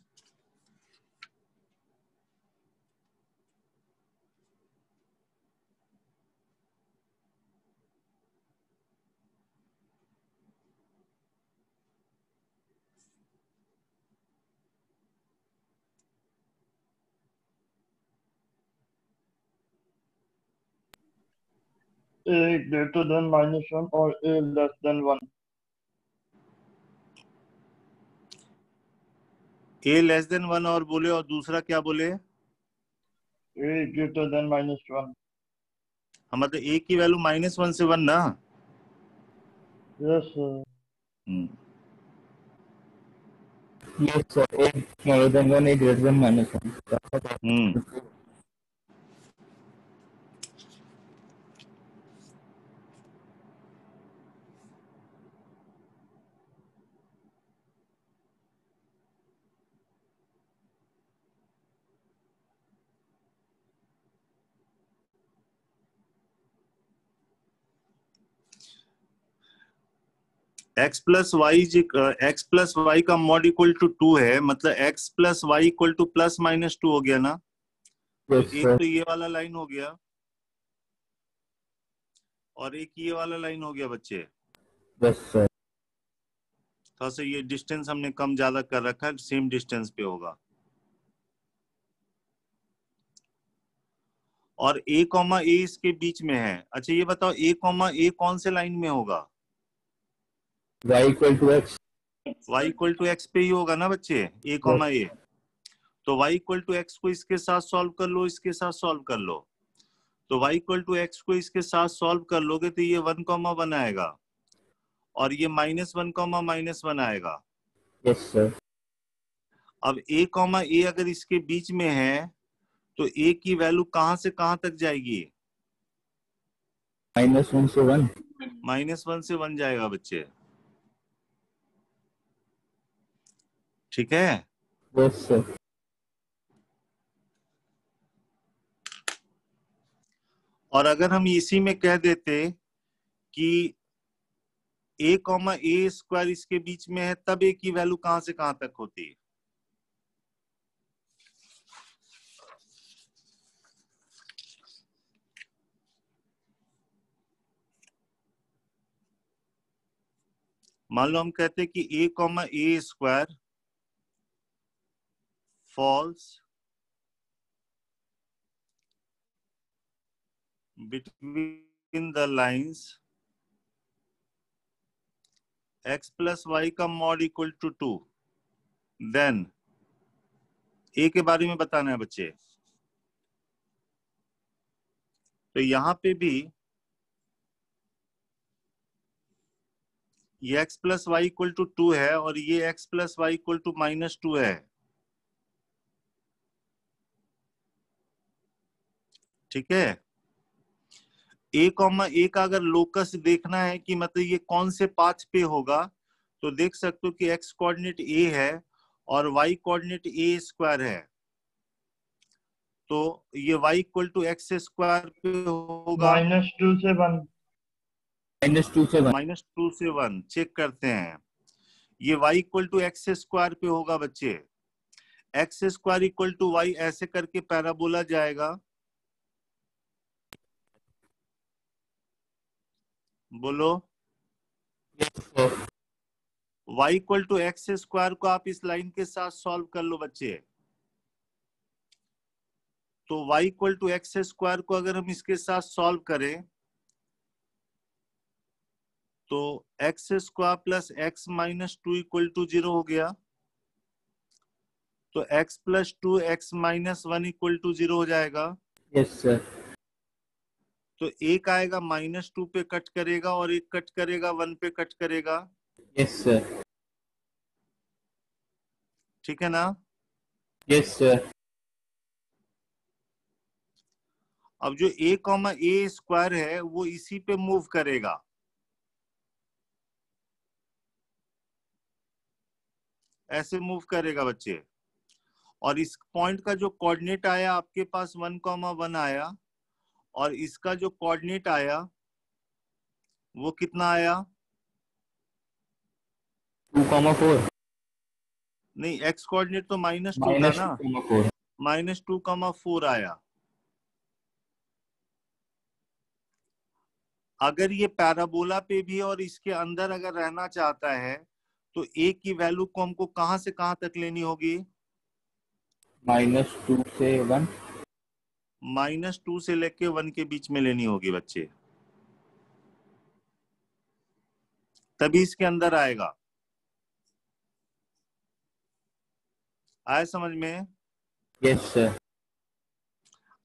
A greater than minus one or A less than one. A less than one और बोले और दूसरा क्या बोले A greater than minus one. हम मतलब ए की वैल्यू माइनस वन से वन ना Yes, sir. Hmm yes sir A smaller than one A greater than minus one x plus y x plus y का मॉड इक्वल टू टू है मतलब x plus y equal to plus minus two हो गया ना? तो एक तो ये वाला लाइन हो गया और एक ये वाला लाइन हो गया बच्चे। सर थोड़ा सा ये डिस्टेंस हमने कम ज़्यादा कर रखा है सेम डिस्टेंस पे होगा। और ए कॉमा ए इसके बीच में है। अच्छा ये बताओ ए कॉमा ए कौन से लाइन में होगा? Y equal to x y equal to x पे ही होगा ना बच्चे? ए कॉमा ए तो y इक्वल टू एक्स को इसके साथ सॉल्व कर लो इसके साथ सॉल्व कर लो। तो y इक्वल टू एक्स को इसके साथ सॉल्व कर लोगे तो ये वन कॉमा वन आएगा। और ये minus one comma minus one आएगा। यस सर अब a कॉमा ए अगर इसके बीच में है तो a की वैल्यू कहाँ से कहाँ तक जाएगी? माइनस वन से वन माइनस वन से वन जाएगा बच्चे। ठीक है? सर और अगर हम इसी में कह देते कि ए कॉमा ए स्क्वायर इसके बीच में है तब ए की वैल्यू कहाँ से कहाँ तक होती है? मान लो हम कहते हैं कि A comma A square falls between the lines, x plus y का mod equal to two then A के बारे में बताना है बच्चे। तो यहाँ पे भी ये x plus y equal to two है और ये x plus y equal to minus two है। ठीक है? ए कॉमा ए का अगर लोकस देखना है कि मतलब ये कौन से पाथ पे होगा तो देख सकते हो कि एक्स कोऑर्डिनेट ए है और वाई कोऑर्डिनेट ए स्क्वायर है। तो ये y equal to x square पे होगा। माइनस टू से वन माइनस टू से वन माइनस टू से वन चेक करते हैं। ये y equal to x square पे होगा बच्चे। X square equal to y ऐसे करके पैराबोला जाएगा। बोलो। y equal to x square को आप इस लाइन के साथ सॉल्व कर लो बच्चे। तो y equal to x square को अगर हम इसके साथ सॉल्व करें तो x square plus x minus two equal to zero हो गया। तो x plus two x minus one equal to zero हो जाएगा। यस सर तो एक आएगा माइनस टू पे कट करेगा और एक कट करेगा वन पे कट करेगा। यस सर ठीक है ना? यस सर अब जो ए कॉमा ए स्क्वायर है वो इसी पे मूव करेगा। ऐसे मूव करेगा बच्चे। और इस पॉइंट का जो कोऑर्डिनेट आया आपके पास वन कॉमा वन आया। और इसका जो कोऑर्डिनेट आया वो कितना आया? टू कॉमा फोर नहीं एक्स कोऑर्डिनेट तो माइनस टू था ना। माइनस टू कॉमा फोर आया। अगर ये पैराबोला पे भी और इसके अंदर अगर रहना चाहता है तो ए की वैल्यू को हमको कहाँ से कहाँ तक लेनी होगी? माइनस टू से वन माइनस टू से लेके वन के बीच में लेनी होगी बच्चे। तभी इसके अंदर आएगा। आया समझ में? यस सर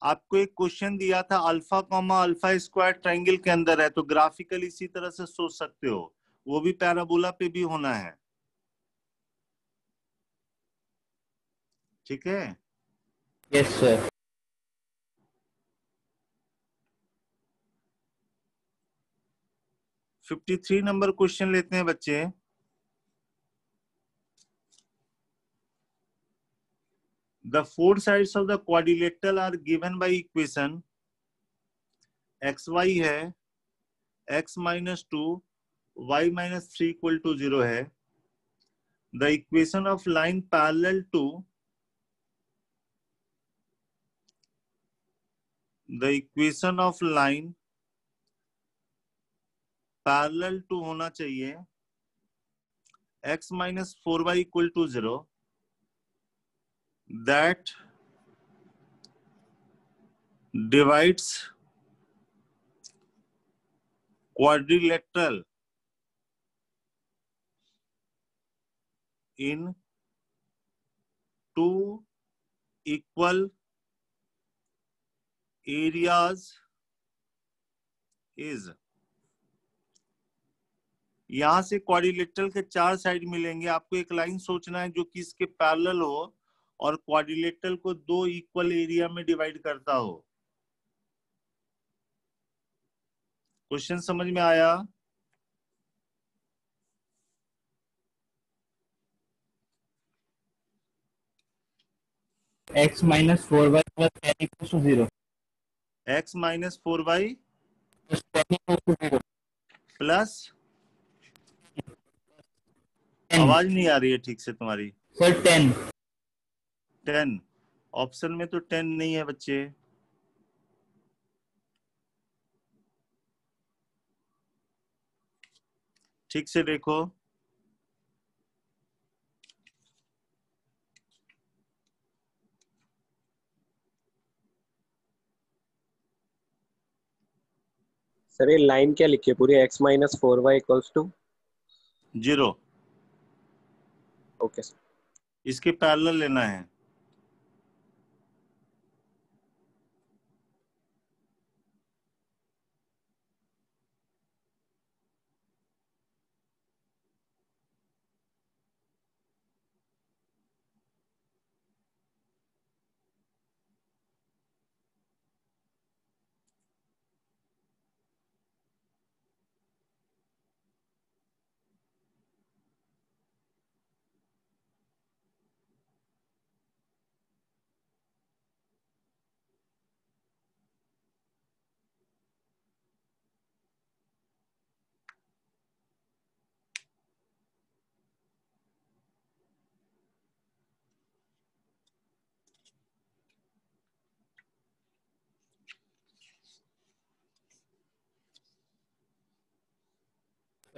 आपको एक क्वेश्चन दिया था alpha comma alpha square triangle के अंदर है तो ग्राफिकल इसी तरह से सोच सकते हो। वो भी पैराबोला पे भी होना है। ठीक है? यस सर 53 नंबर क्वेश्चन लेते हैं बच्चे। The four side of the quadrilateral are given by equation x y है। X minus two y minus three equal to zero है। The equation of line parallel to the equation of line parallel to होना चाहिए। X minus four y equal to zero that divides quadrilateral in two equal areas is यहाँ से quadrilateral के चार side मिलेंगे। आपको एक लाइन सोचना है जो कि इसके पैरेलल हो और क्वाड्रिलेटरल को दो इक्वल एरिया में डिवाइड करता हो। क्वेश्चन समझ में आया? X minus four minus four y plus ten equal to zero plus आवाज़ नहीं आ रही है ठीक से तुम्हारी। सर टेन टेन ऑप्शन में तो टेन नहीं है बच्चे। ठीक से देखो। सर ये लाइन क्या लिखी है? पूरी x minus four y equals to zero okay sir इसके पैरेलल लेना है।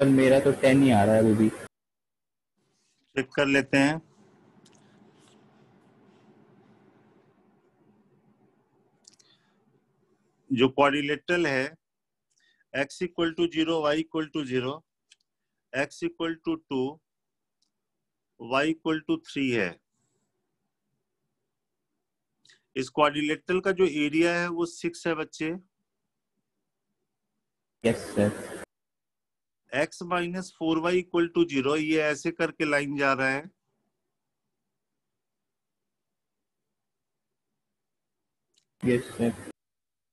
सर मेरा तो टेन ही आ रहा है अभी। भी चेक कर लेते हैं। जो क्वाड्रिलेटरल है x equal to zero y equal to zero x equal to two y equal to three है। इस क्वाड्रिलेटरल का जो एरिया है वो सिक्स है बच्चे। Yes sir x minus four y equal to zero ये ऐसे करके लाइन जा रहा है। सर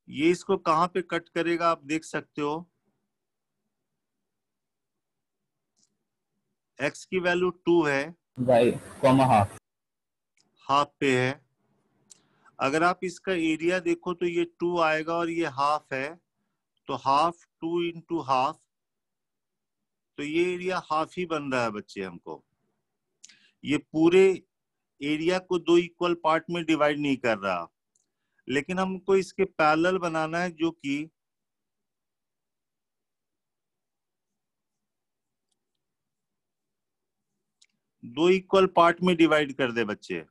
ये इसको कहाँ पे कट करेगा आप देख सकते हो। एक्स की वैल्यू टू है। वाई कॉमा हाफ़ हाफ़ पे है। अगर आप इसका एरिया देखो तो ये टू आएगा और ये हाफ़ है। तो हाफ़ टू इंटू हाफ़ तो ये एरिया हाफ़ ही बन रहा है बच्चे हमको। ये पूरे एरिया को दो इक्वल पार्ट में डिवाइड नहीं कर रहा। लेकिन हमको इसके पैरेलल बनाना है जो कि दो इक्वल पार्ट में डिवाइड कर दे बच्चे।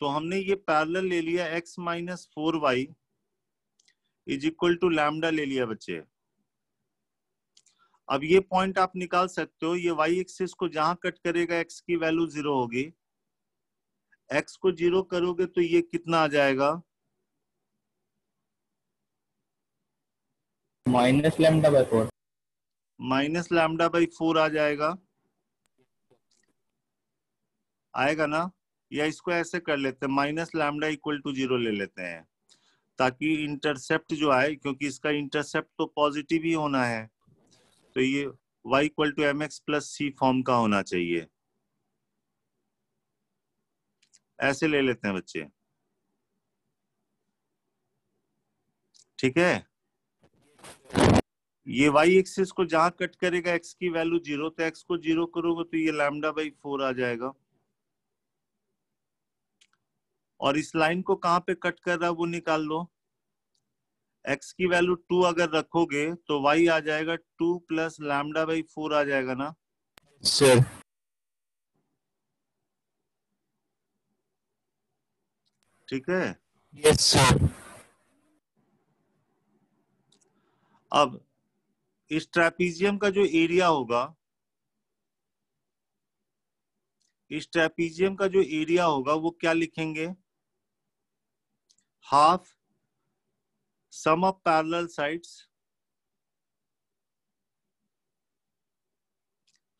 तो हमने ये पैरेलल ले लिया x minus four y is equal to lambda ले लिया बच्चे। अब ये पॉइंट आप निकाल सकते हो ये y एक्सिस को जहाँ कट करेगा एक्स की वैल्यू ज़ीरो होगी। एक्स को ज़ीरो करोगे तो ये कितना आ जाएगा? Minus lambda by four. Minus lambda by four आ जाएगा। आएगा ना? या इसको ऐसे कर लेते हैं minus lambda equal to zero ले लेते हैं। ताकि इंटरसेप्ट जो आए क्योंकि इसका इंटरसेप्ट तो पॉजिटिव ही होना है। तो ये y equal to m x plus c form का होना चाहिए। ऐसे ले लेते हैं बच्चे। ठीक है? ये y एक्सिस को जहाँ कट करेगा, x की वैल्यू ज़ीरो तो x को ज़ीरो करोगे तो ये लैमडा बाई फोर आ जाएगा। और इस लाइन को कहाँ पे कट कर रहा है वो निकाल लो। X की वैल्यू टू अगर रखोगे तो y आ जाएगा two plus lambda by four आ जाएगा ना? सर ठीक है? यस सर अब इस ट्रेपीजियम का जो एरिया होगा इस ट्रेपीजियम का जो एरिया होगा वो क्या लिखेंगे? Half sum of parallel sides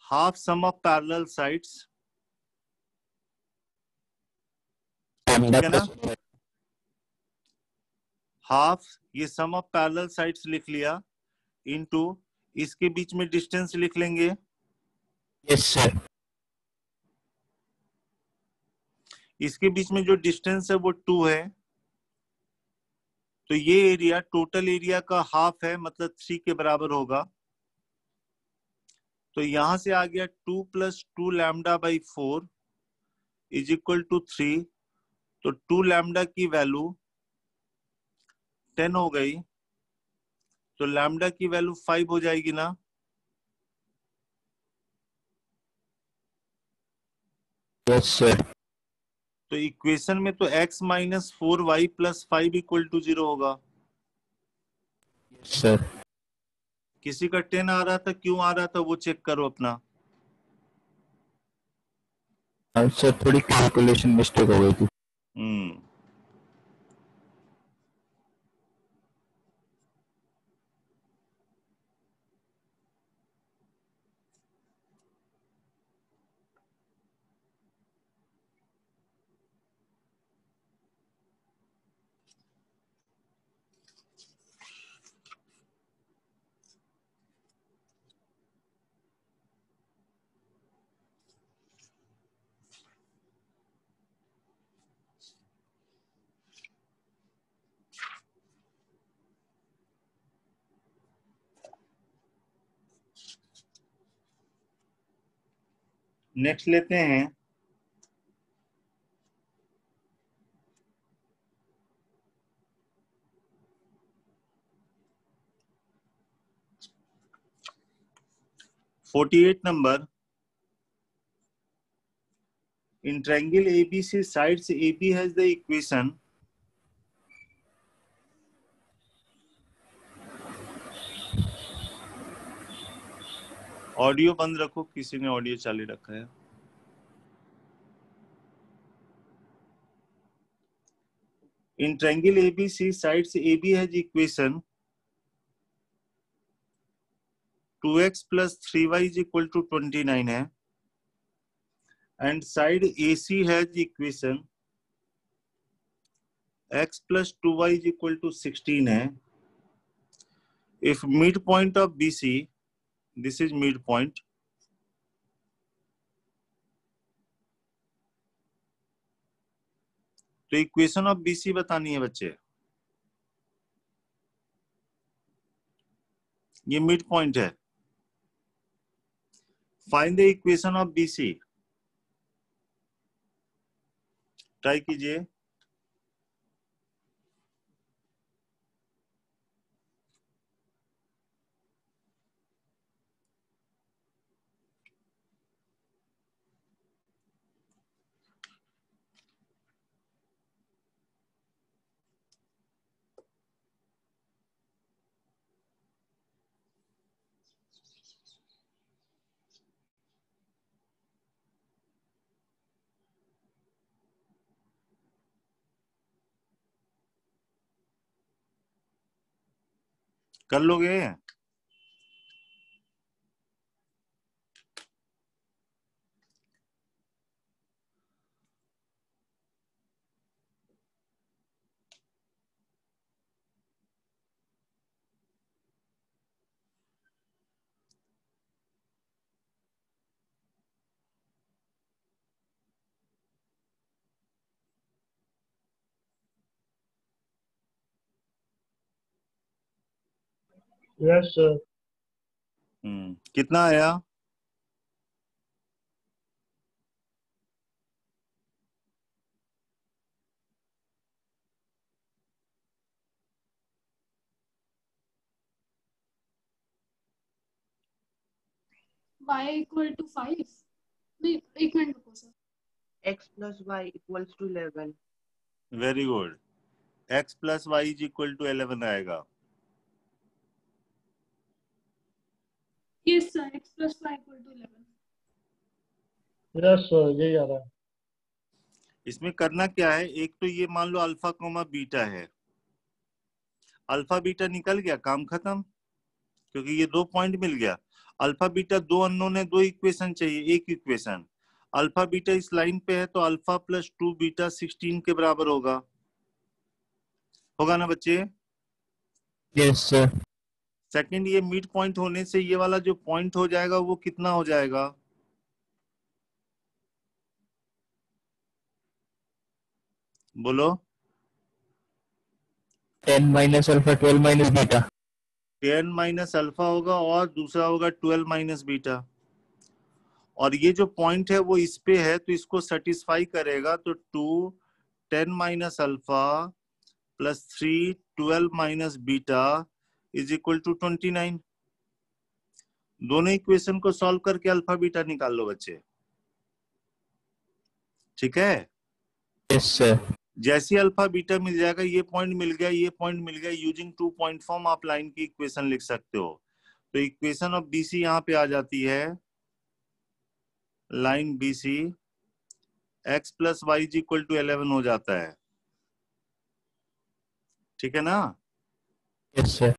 half sum of parallel sides ठीक है ना? हाफ़ ये सम ऑफ़ पैरेलल साइड्स लिख लिया इनटू इसके बीच में डिस्टेंस लिख लेंगे। यस सर इसके बीच में जो डिस्टेंस है वो टू है। तो ये एरिया टोटल एरिया का हाफ़ है मतलब थ्री के बराबर होगा। तो यहाँ से आ गया two plus two lambda by four is equal to three तो टू लैमडा की वैल्यू टेन हो गई। तो लैमडा की वैल्यू फाइव हो जाएगी ना। यस सर तो इक्वेशन में तो x minus four y plus five equal to zero होगा। सर किसी का टेन आ रहा था क्यों आ रहा था वो चेक करो अपना। सर थोड़ी कैलकुलेशन मिस्टेक हो गई थी। हम्म। नेक्स्ट लेते हैं। Forty eight number in triangle ABC sides AB has the equation audio बंद रखो, किसी ने ऑडियो चालू रखा है। इन ट्रेंगल एबीसी साइड से ए बी है जी equation two x plus three y is equal to twenty nine है। एंड साइड ए सी है जी equation x plus two y is equal to sixteen है। If mid point of B C this is midpoint तो equation of BC बतानी है बच्चे। ये mid point है। Find the equation of BC try कीजिए। कर लोगे? यस सर हम्म कितना आया? Y equal to 5 नहीं एक मिनट रुको sir x plus y equals to 11 very good x plus y is equal to eleven आएगा। Yes sir x plus y equal to 11 yes sir यही आ रहा है। इसमें करना क्या है? एक तो ये मान लो अल्फ़ा कोमा बीटा है। अल्फ़ा बीटा निकल गया। काम खत्म। क्योंकि ये दो पॉइंट मिल गया। अल्फ़ा बीटा दो अननोन है दो इक्वेशन चाहिए एक इक्वेशन अल्फ़ा बीटा इस लाइन पे है तो alpha plus two beta sixteen के बराबर होगा। होगा ना बच्चे? यस yes, सर सेकंड ये मिड पॉइंट होने से ये वाला जो पॉइंट हो जाएगा वो कितना हो जाएगा? बोलो। Ten minus alpha twelve minus beta. Ten minus alpha होगा और दूसरा होगा ट्वेल्व माइनस बीटा। और ये जो पॉइंट है वो इस पे है तो इसको सेटिस्फाई करेगा तो two ten minus alpha plus three twelve minus beta is equal to twenty nine दोनों इक्वेशन को सॉल्व करके अल्फ़ा बीटा निकाल लो बच्चे। ठीक है? यस सर जैसे अल्फ़ा बीटा मिल जाएगा ये पॉइंट मिल गया ये पॉइंट मिल गया यूजिंग टू पॉइंट फॉर्म आप लाइन की इक्वेशन लिख सकते हो। तो इक्वेशन ऑफ़ बीसी यहाँ पे आ जाती है। Line BC x plus y is equal to eleven हो जाता है। ठीक है ना? यस सर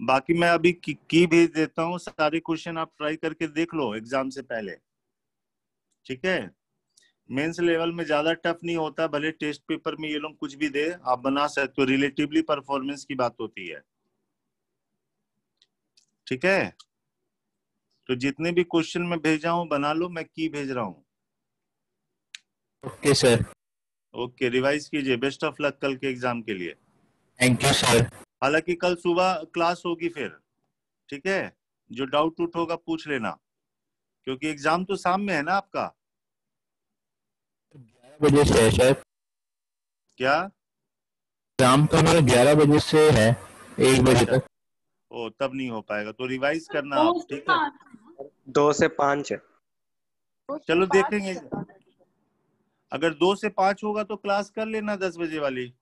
बाकी मैं अभी की, की भेज देता हूँ सारे क्वेश्चन आप ट्राई करके देख लो एग्ज़ाम से पहले। ठीक है? मेंस लेवल में ज़्यादा टफ नहीं होता भले टेस्ट पेपर में ये लोग कुछ भी दे आप बना सकते हो। रिलेटिवली परफॉर्मेंस की बात होती है। ठीक है? तो जितने भी क्वेश्चन मैं भेजा हूँ बना लो मैं की भेज रहा हूँ। ओके सर ओके रिवाइज कीजिए। बेस्ट ऑफ़ लक कल के एग्ज़ाम के लिए। थैंक यू सर हालाँकि कल सुबह क्लास होगी फिर ठीक है? जो डाउट उठ होगा पूछ लेना। क्योंकि एग्ज़ाम तो शाम में है ना आपका? बजे से है सर क्या? शाम तो हमारा ग्यारह बजे से है एक बजे तक। ओ तब नहीं हो पाएगा। तो रिवाइज करना आप ठीक है? दो से पाँच है। चलो देखेंगे। अगर दो से पाँच होगा तो क्लास कर लेना दस बजे वाली।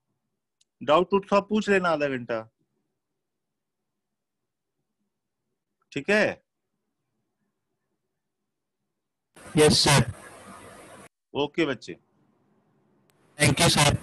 डाउट उठ सब पूछ लेना आधा घंटा। ठीक है? यस सर ओके बच्चे। Thank you sir